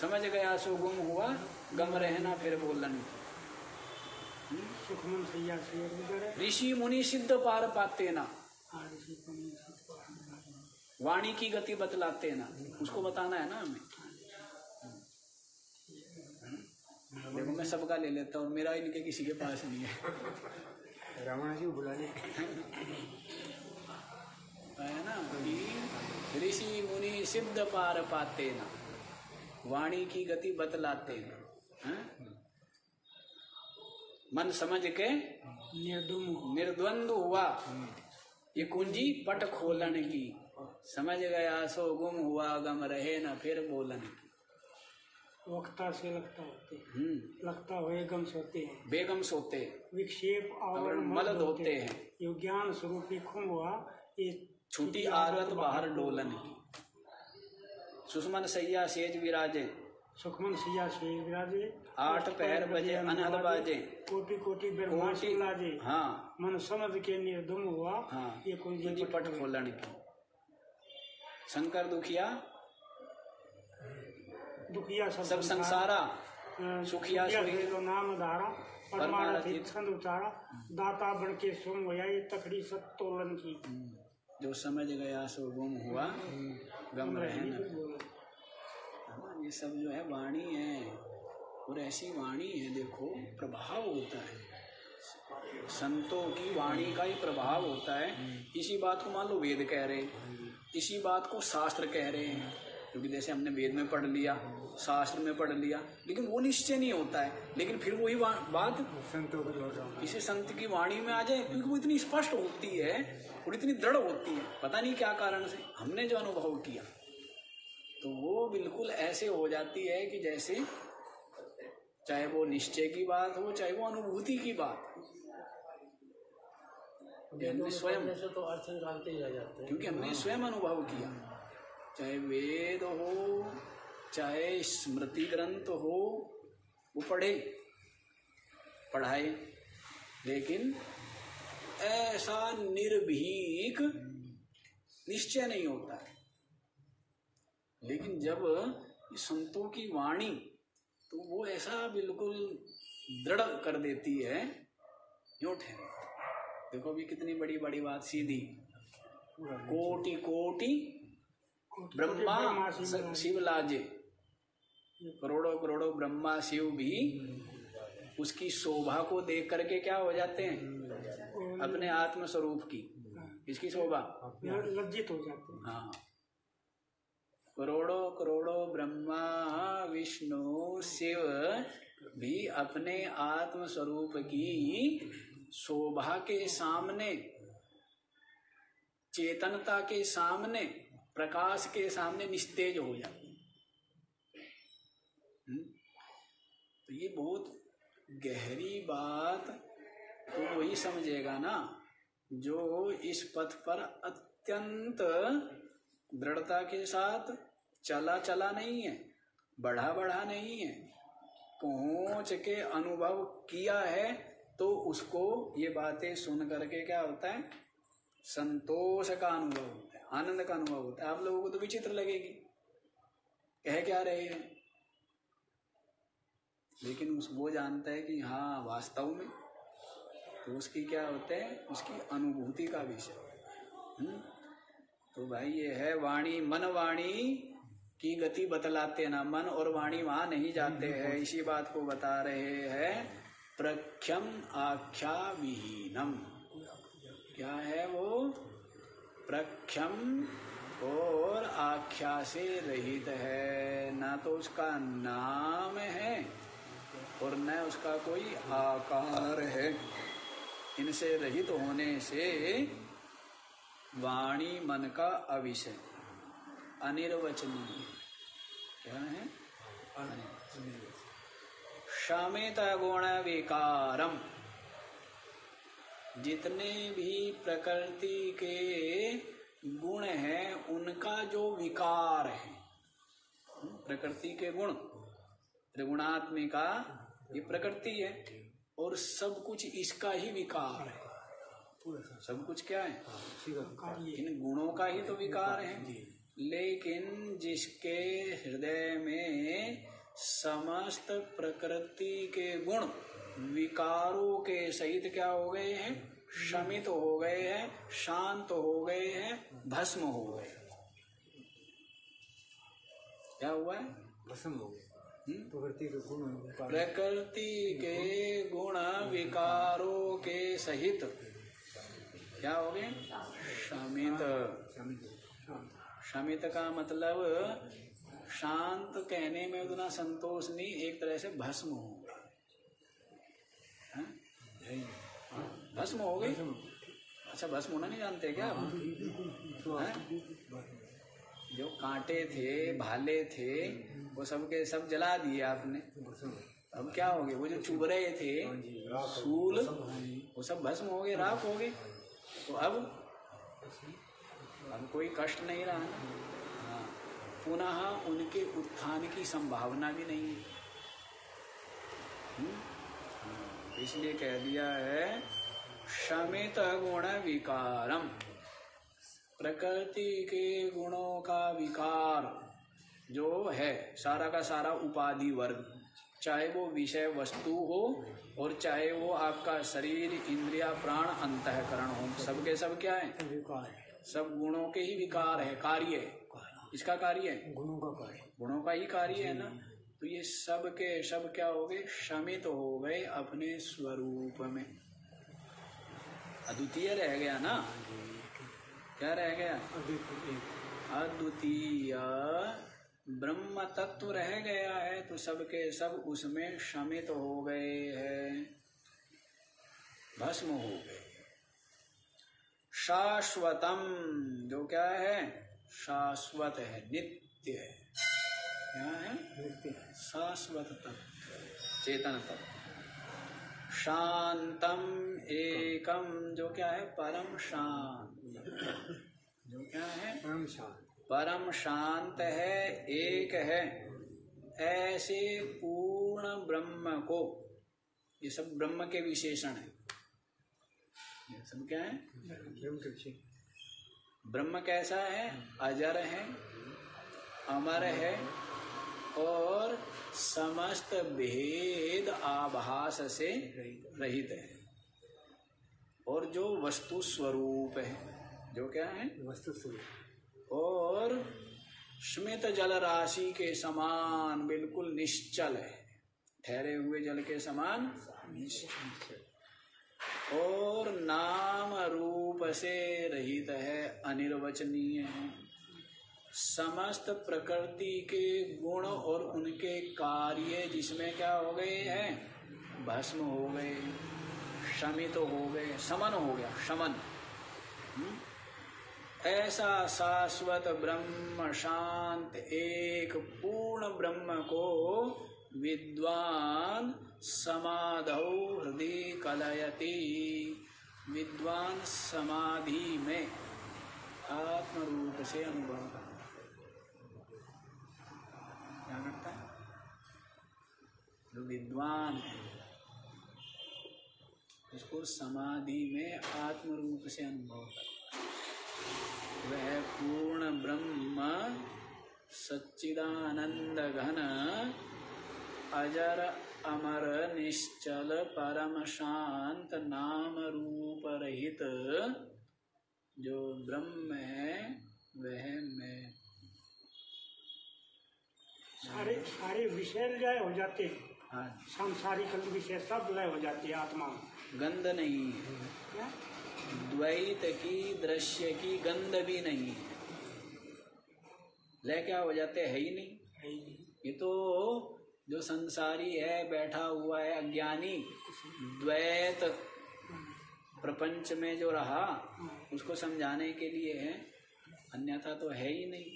समझ गया सो गुम हुआ गम रहना फिर बोलन वगैरह ऋषि मुनि सिद्ध पार पाते ना। सकता। वाणी की गति बतलाते ना। उसको बताना है ना हमें। देखो मैं सबका ले लेता हूँ मेरा इनके किसी के पास नहीं है। रावण जी बुला ले। है ना ऋषि मुनि सिद्ध पार पाते ना वाणी की गति बतलाते ना हैं? मन समझ के निर्दुम निर्द्वंद हुआ। ये कुंजी पट खोलन की समझ गया सो गुम हुआ गम रहे न फिर बोलन की। वक्ता से लगता होते हैं। हम्म। लगता हुए गम सोते हैं। बेगम सोते विक्षेप और मल धोते हैं। ये ज्ञान स्वरूपी खुम हुआ ये छुटी आरत बाहर डोलन की सुषमन सैया सेज विराजे। सुखमन सिया से विराजे। आठ पैर बजे अनहद बाजे। कोटि कोटि ब्रह्मांड लाजे। हाँ। मन समझ के निर्दम हुआ हाँ। ये कुंजी पट खोलन की। शंकर दुखिया दुखिया सब सब संसारा सुखिया तो नाम धारा छंद उतारा दाता बन के सोम होया ये तकड़ी सत्तोलन की। जो समझ गया सो गुम हुआ। गम रहे हाँ, ये सब जो है वाणी है। और ऐसी वाणी है देखो प्रभाव होता है। संतों की वाणी का ही प्रभाव होता है। इसी बात को मान लो वेद कह रहे हैं। इसी बात को शास्त्र कह रहे हैं। क्योंकि जैसे हमने वेद में पढ़ लिया। शास्त्र में पढ़ लिया लेकिन वो निश्चय नहीं होता है। लेकिन फिर वही बात संतों को लौटा किसी संत की वाणी में आ जाए क्योंकि वो इतनी स्पष्ट होती है और इतनी दृढ़ होती है। पता नहीं क्या कारण से हमने जो अनुभव किया तो वो बिल्कुल ऐसे हो जाती है कि जैसे चाहे वो निश्चय की बात हो चाहे वो अनुभूति की बात हो। हमने स्वयं से तो अर्थ निकालते ही रह जाते हैं। क्योंकि हमने स्वयं अनुभव किया चाहे वेद हो चाहे स्मृति ग्रंथ हो वो पढ़े पढ़ाए लेकिन ऐसा निर्भीक निश्चय नहीं होता है। लेकिन जब संतों की वाणी तो वो ऐसा बिल्कुल दृढ़ कर देती है जो ठहरे देखो अभी कितनी बड़ी बड़ी बात सीधी। कोटि कोटि ब्रह्मा स- शिव लाजे करोड़ों करोड़ों ब्रह्मा शिव भी उसकी शोभा को देख करके क्या हो जाते हैं? अपने आत्म स्वरूप की। इसकी शोभा? लज्जित हो जाते हैं। हाँ। करोड़ों करोड़ों ब्रह्मा विष्णु शिव भी अपने आत्म स्वरूप की शोभा के सामने चेतनता के सामने प्रकाश के सामने निस्तेज हो जाती हम्म? तो ये बहुत गहरी बात तो वही समझेगा ना, जो इस पथ पर अत्यंत दृढ़ता के साथ चला चला नहीं है, बढ़ा बढ़ा नहीं है, पहुँच के अनुभव किया है तो उसको ये बातें सुन करके क्या होता है? संतोष का अनुभव होता है, आनंद का अनुभव होता है। आप लोगों को तो विचित्र लगेगी। कह क्या रहे हैं? लेकिन उस वो जानता है कि हाँ वास्तव में तो उसकी क्या होता है उसकी अनुभूति का विषय। हम्म? तो भाई ये है वाणी मन वाणी की गति बतलाते ना। मन और वाणी वहाँ नहीं जाते हैं इसी बात को बता रहे हैं। प्रख्यम आख्या विहीनम। क्या है वो? प्रख्यम और आख्या से रहित है। ना तो उसका नाम है और न उसका कोई आकार है। इनसे रहित होने से वाणी मन का अविषय। अनिर्वचनीय। क्या है? शमित गुण विकारम। जितने भी प्रकृति के गुण हैं, उनका जो विकार है, प्रकृति के गुण, त्रिगुणात्मिका ये प्रकृति है और सब कुछ इसका ही विकार है। सब कुछ क्या है? इन गुणों का ही तो विकार है। लेकिन जिसके हृदय में समस्त प्रकृति के गुण विकारों के सहित क्या हो गए हैं? शमित हो गए हैं शांत हो गए हैं भस्म हो गए क्या हुआ है? भस्म हो गए? प्रकृति के गुण विकार के सहित। क्या हो गए? शमित। शमित का मतलब शांत कहने में उतना संतोष नहीं एक तरह से भस्म हो। हैं? भस्म हो गई? अच्छा भस्म होना नहीं जानते क्या? जो कांटे थे भाले थे वो सब के सब जला दिए आपने। अब क्या हो गए वो जो चुभ रहे थे सूल वो सब भस्म हो गए राख हो गए। तो अब अब कोई कष्ट नहीं रहा हाँ। पुनः उनके उत्थान की संभावना भी नहीं है। हम्म? हाँ, इसलिए कह दिया है शमित गुण विकारम। प्रकृति के गुणों का विकार जो है सारा का सारा उपाधि वर्ग चाहे वो विषय वस्तु हो और चाहे वो आपका शरीर इंद्रिया प्राण अंतकरण हो सबके सब क्या है? विकार है। सब गुणों के ही विकार है कार्य है। इसका कार्य है? गुणों का कार्य गुणों का ही कार्य है ना? तो ये सब के सब क्या हो गए? शमित हो गए अपने स्वरूप में। अद्वितीय रह गया ना? क्या रह गया? अद्वितीय ब्रह्म तत्व रह गया है तो सबके सब उसमें शमित हो गए हैं। भस्म हो गए। शाश्वतम जो क्या है? शाश्वत है नित्य है। क्या है? नित्य है। शाश्वत तत्व चेतन तत्व। शांतम एकम जो क्या है? परम शांत। जो क्या है? परम शांत। परम शांत है एक है। ऐसे पूर्ण ब्रह्म को ये सब ब्रह्म के विशेषण है। ये सब क्या है? ब्रह्म के ब्रह्म कैसा है? अजर है अमर है और समस्त भेद आभास से रहित है। और जो वस्तु स्वरूप है जो क्या है? वस्तु स्वरूप और स्मित जल राशि के समान बिल्कुल निश्चल है। ठहरे हुए जल के समान निश्चल। और नाम रूप से रहित है अनिर्वचनीय है। समस्त प्रकृति के गुण और उनके कार्य जिसमें क्या हो गए हैं? भस्म हो गए शमित तो हो गए समन हो गया शमन। हम्म? ऐसा शाश्वत ब्रह्म शांत एक पूर्ण ब्रह्म को विद्वान समाधौ हृदय कलयति। विद्वान समाधि में आत्म रूप से अनुभव करता क्या करता है? जो विद्वान है, उसको समाधि में आत्म रूप से अनुभव करता है। वह पूर्ण ब्रह्म सच्चिदानंद घन अजर अमर निश्चल परम शांत नाम रूप रहित। जो ब्रह्म है वह मैं। सारे सारे विषय लय हो जाते हैं। हाँ सांसारिक विषय सब लय हो जाती है आत्मा में। गंध नहीं है। क्या? द्वैत की दृश्य की गंध भी नहीं है। लय क्या हो जाते है? ही नहीं। ये तो जो संसारी है बैठा हुआ है अज्ञानी द्वैत प्रपंच में जो रहा उसको समझाने के लिए है अन्यथा तो है ही नहीं।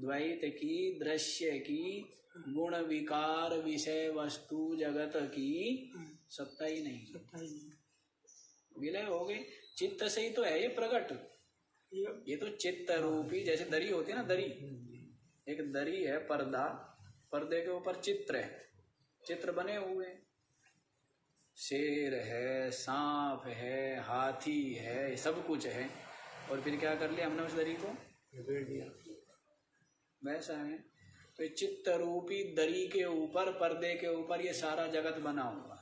द्वैत की दृश्य की गुण विकार विषय वस्तु जगत की सत्ता ही नहीं। सत्ता ही नहीं। विलय हो गई। चित्त से ही तो है ये प्रकट ये तो चित्त रूपी जैसे दरी होती है ना दरी। एक दरी है पर्दा। पर्दे के ऊपर चित्र है। चित्र बने हुए। शेर है सांप है हाथी है सब कुछ है। और फिर क्या कर लिया हमने उस दरी को? दिया वैसा है। तो चित्त रूपी दरी के ऊपर पर्दे के ऊपर ये सारा जगत बना हुआ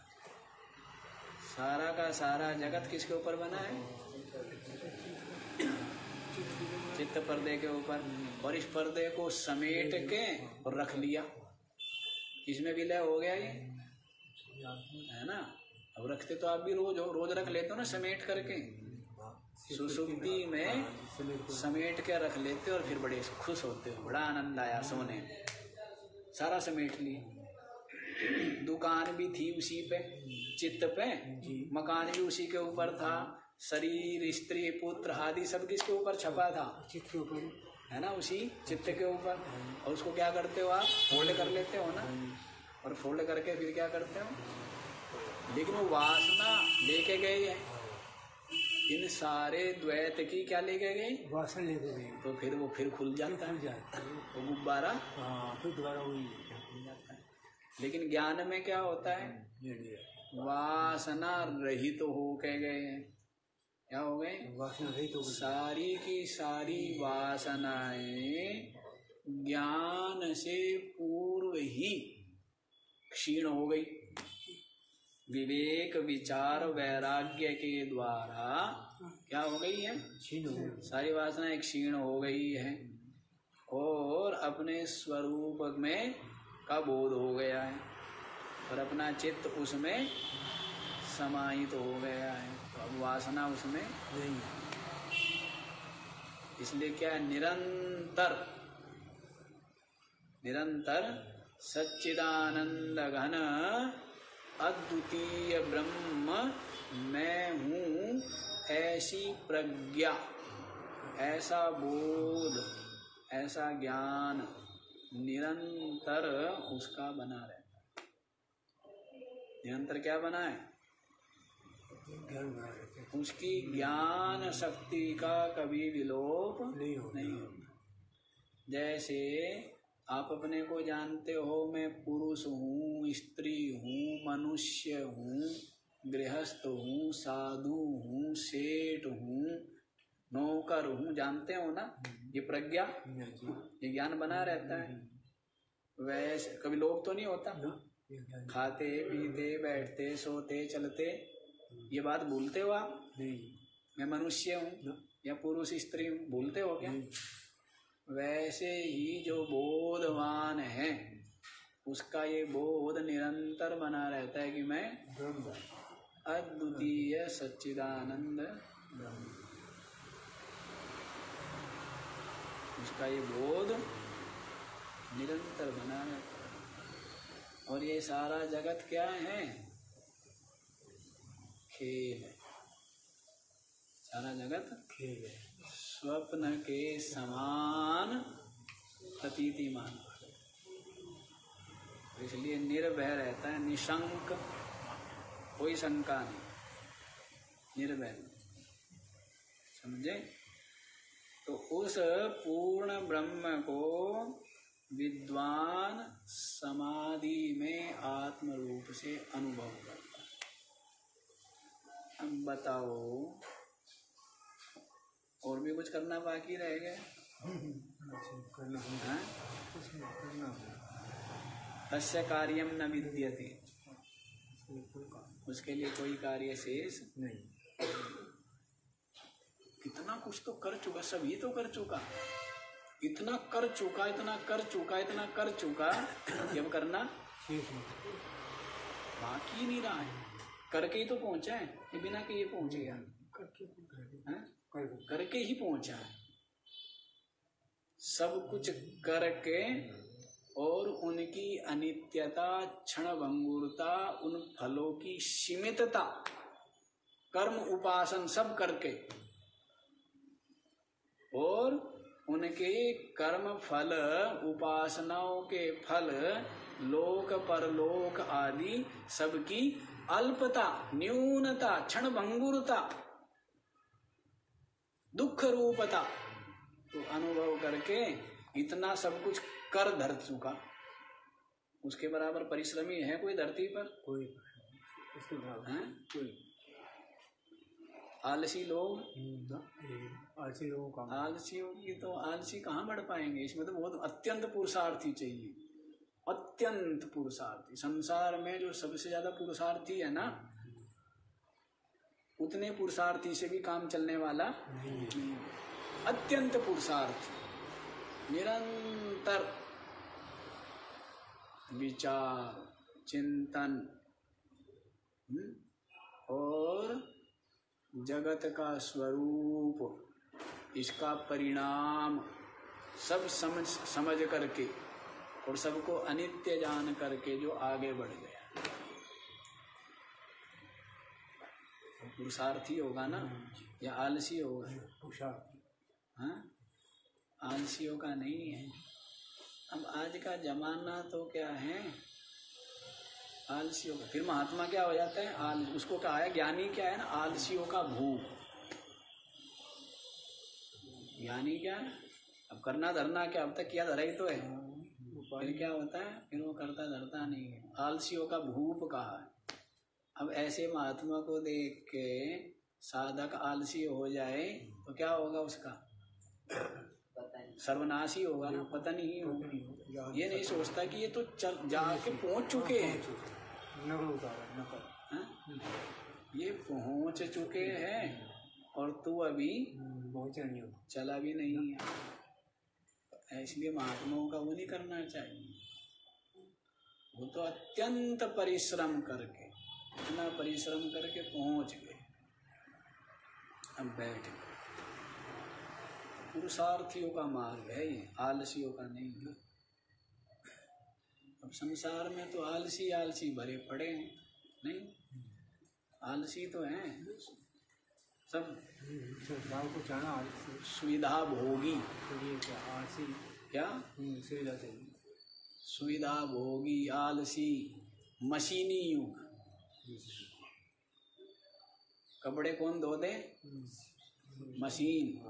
सारा का सारा जगत किसके ऊपर बना है? चित्त पर्दे के ऊपर और इस पर्दे को समेट के और रख लिया। इसमें विलय हो गया ये? है ना? अब रखते तो आप भी रोज हो, रोज रख लेते हो ना समेट करके। सुसुप्ति में समेट के रख लेते हो और फिर बड़े खुश होते हो। बड़ा आनंद आया सोने। सारा समेट लिए दुकान भी थी उसी पे। चित्त पे मकान भी उसी के ऊपर था शरीर स्त्री पुत्र आदि सब किसके ऊपर छपा था? चित्र के ऊपर है। ना उसी चित्त के ऊपर। और उसको क्या करते हो आप? फोल्ड कर लेते हो ना? और फोल्ड करके फिर क्या करते हो? लेकिन वो वासना लेके गई है। इन सारे द्वैत की क्या लेके गई? वासना लेके गई। तो फिर वो फिर खुल जाता है। जाता है। वो गुब्बारा? हाँ फिर दोबारा वही। है। लेकिन ज्ञान में क्या होता है? लिया वासना रहित तो हो कह गए हैं। क्या हो गए? वासना रही तो सारी की सारी वासनाएँ ज्ञान से पूर्व ही क्षीण हो गई। विवेक विचार वैराग्य के द्वारा क्या हो गई है? छीन हो गई। सारी वासनाएँ क्षीण हो गई है। और अपने स्वरूप में का बोध हो गया है। और अपना चित्त उसमें समाहित तो हो गया है। तो अब वासना उसमें नहीं है। इसलिए क्या है? निरंतर निरंतर सच्चिदानंद घन अद्वितीय ब्रह्म मैं हूँ ऐसी प्रज्ञा, ऐसा बोध, ऐसा ज्ञान निरंतर उसका बना रहता है निरंतर क्या बना है। उसकी ज्ञान शक्ति का कभी विलोप नहीं होता। नहीं होता। जैसे आप अपने को जानते हो मैं पुरुष हूँ स्त्री हूँ मनुष्य हूँ गृहस्थ हूँ साधु हूँ सेठ हूँ नौकर हूँ जानते हो ना? ये प्रज्ञा? ये ज्ञान बना रहता है। वैसे कभी लोभ तो नहीं होता? ना। खाते पीते बैठते सोते चलते। ये बात भूलते हो आप? नहीं। मैं मनुष्य हूँ या पुरुष स्त्री हूँ? भूलते हो क्या? वैसे ही जो बोधवान है उसका ये बोध निरंतर बना रहता है कि मैं अद्वितीय सच्चिदानंद। उसका ये बोध निरंतर बना रहता है। और ये सारा जगत क्या है? खेल है। सारा जगत खेल है। स्वप्न के समान प्रतीतिमान इसलिए निर्भय रहता है, निशंक। कोई शंका नहीं। निर्भय। समझे? तो उस पूर्ण ब्रह्म को विद्वान समाधि में आत्म रूप से अनुभव करता है। अब बताओ और भी कुछ करना बाकी रह गया? करना हाँ? कुछ नहीं तस्य कार्यम न विद्यते। उसके लिए कोई कार्य शेष? नहीं। कितना कुछ तो कर चुका सभी तो कर चुका। इतना कर चुका इतना कर चुका इतना कर चुका कि अब करना बाकी नहीं रहा है। करके ही तो पहुँचा है ये बिना के ये पहुँच गया। करके। हैं? करके ही पहुँचा है। सब कुछ करके और उनकी अनित्यता क्षण भंगुरता उन फलों की सीमितता कर्म उपासन सब करके और उनके कर्म फल उपासनाओं के फल लोक परलोक आदि सबकी अल्पता न्यूनता क्षण भंगुरता दुख रूपता तो अनुभव करके इतना सब कुछ कर धर चुका। उसके बराबर परिश्रमी है कोई धरती पर? कोई इसके बराबर हैं? कोई आलसी लोग? हम्म, आलसी लोगों आलसियों की तो आलसी कहाँ बढ़ पाएँगे? इसमें तो बहुत अत्यंत पुरुषार्थी चाहिए। अत्यंत पुरुषार्थी। संसार में जो सबसे ज़्यादा पुरुषार्थी है ना उतने पुरुषार्थी से भी काम चलने वाला नहीं। अत्यंत पुरुषार्थी। निरंतर विचार चिंतन हम्म, और जगत का स्वरूप इसका परिणाम सब समझ समझ करके और सबको अनित्य जान करके जो आगे बढ़ गया। पुरुषार्थी होगा ना? या आलसी होगा? पुरुषार्थ। हाँ? आलसियों का नहीं है। अब आज का जमाना तो क्या है? आलसियों का। फिर महात्मा क्या हो जाता है? आल, उसको क्या है, ज्ञानी क्या है ना? आलसियों का भूख ज्ञानी क्या है अब करना धरना क्या? अब तक किया धरा ही तो है। फिर क्या होता है? फिर वो करता धरता नहीं है। आलसियों का भूप कहा है। अब ऐसे महात्मा को देख के साधक आलसी हो जाए तो क्या होगा उसका? सर्वनाश ही होगा ना? पतन ही होगा ये नहीं सोचता कि ये तो चल, जाके पहुँच चुके हैं। नकल उतारा नकल हाँ? ये पहुँच चुके हैं और तू अभी हम्म, पहुँचा नहीं चला भी नहीं है। इसलिए महात्माओं का वो नहीं करना चाहिए। वो तो अत्यंत परिश्रम करके इतना परिश्रम करके पहुँच गए। अब बैठ गए। पुरुषार्थियों का मार्ग है ये आलसियों का नहीं है। अब संसार में तो आलसी आलसी भरे पड़े हैं नहीं? आलसी तो हैं। सबको जाना आलसी। सुविधा भोगी। तो क्या आलसी? क्या? हम्म, सुविधा चाहिए। सुविधा भोगी आलसी मशीनी युग। कपड़े कौन धो दे हम्म, मशीन।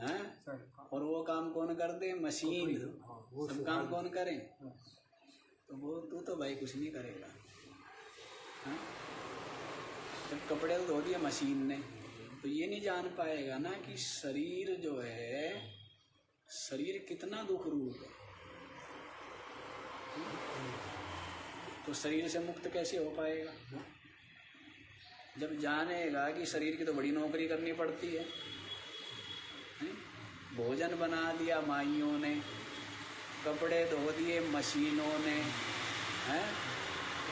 हाँ, और वो काम कौन कर दे मशीन। वो सब काम कौन करे? हाँ, तो वो तू तो भाई कुछ नहीं करेगा। हैं? जब कपड़े तो धो दिए मशीन ने तो ये नहीं जान पाएगा ना कि शरीर जो है शरीर कितना दुख रूप है? तो शरीर से मुक्त कैसे हो पाएगा? जब जानेगा कि शरीर की तो बड़ी नौकरी करनी पड़ती है। हैं? भोजन बना दिया माइयों ने कपड़े धो दिए मशीनों ने हैं?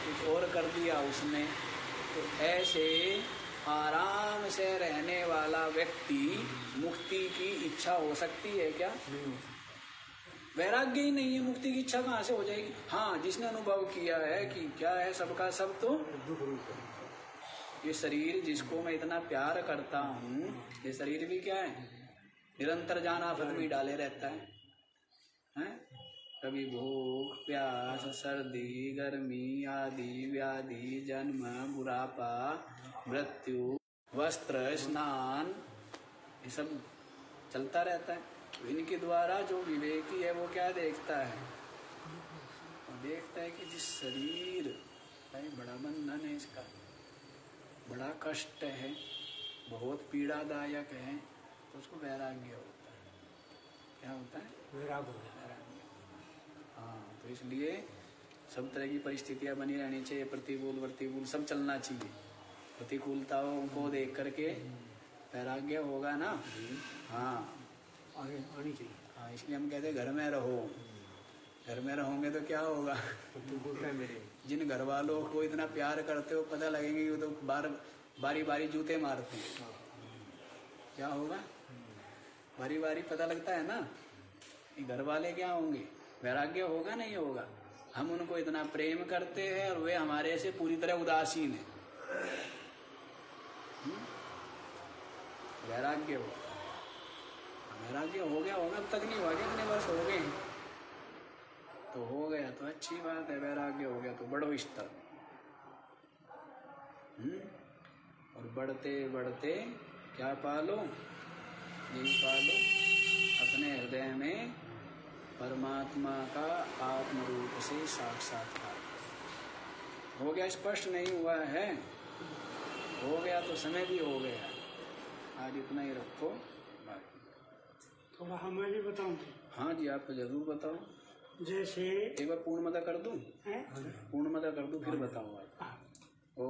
कुछ और कर दिया उसने। तो ऐसे आराम से रहने वाला व्यक्ति मुक्ति की इच्छा हो सकती है क्या? वैराग्य ही नहीं है मुक्ति की इच्छा कहाँ से हो जाएगी? हाँ जिसने अनुभव किया है कि क्या है सबका सब तो? ये शरीर जिसको मैं इतना प्यार करता हूँ ये शरीर भी क्या है? निरंतर जान आफत में डाले रहता है। हैं? कभी भूख, प्यास, सर्दी, गर्मी आदि, व्याधि, जन्म, बुढ़ापा, मृत्यु, वस्त्र, स्नान, ये सब चलता रहता है। तो इनके द्वारा जो विवेकी है वो क्या देखता है? वो देखता है कि जिस शरीर, भाई बड़ा बंधन है इसका, बड़ा कष्ट है, बहुत पीड़ादायक है। उसको वैराग्य होता है। क्या होता है? वैराग हो जाए वैराग्य। हाँ तो इसलिए सब तरह की परिस्थितियाँ बनी रहनी चाहिए प्रतिकूल प्रतिकूल सब चलना चाहिए। प्रतिकूलताओं को देख करके वैराग्य होगा ना? हाँ। आगे आनी चाहिए। हाँ इसलिए हम कहते हैं घर में रहो। घर में रहोगे तो क्या होगा? तो तू मेरे। जिन घर वालों को इतना प्यार करते हो पता लगेंगे कि वो तो बार बारी बारी जूते मारते हैं। हाँ। क्या होगा? बारी बारी पता लगता है ना कि घर वाले क्या होंगे? वैराग्य होगा, नहीं होगा? हम उनको इतना प्रेम करते हैं और वे हमारे से पूरी तरह उदासीन है। हम्म? वैराग्य हो। वैराग्य हो गया होगा, अब तक नहीं हुआ क्या? इतने वर्ष हो गए तो हो गया तो अच्छी बात है, वैराग्य हो गया तो बढ़ो स्तर हम्म? और बढ़ते बढ़ते क्या पालो? यही पालो अपने हृदय में परमात्मा का आत्म रूप से साक्षात्कार। हो गया स्पष्ट नहीं हुआ है। हो गया तो समय भी हो गया। आज इतना ही रखो बाकी। थोड़ा हमें भी बताऊँ? हाँ जी आपको ज़रूर बताओ। जैसे एक बार पूर्ण मदा कर दूँ? है? पूर्ण मदा कर दूँ फिर बताओ आप ओ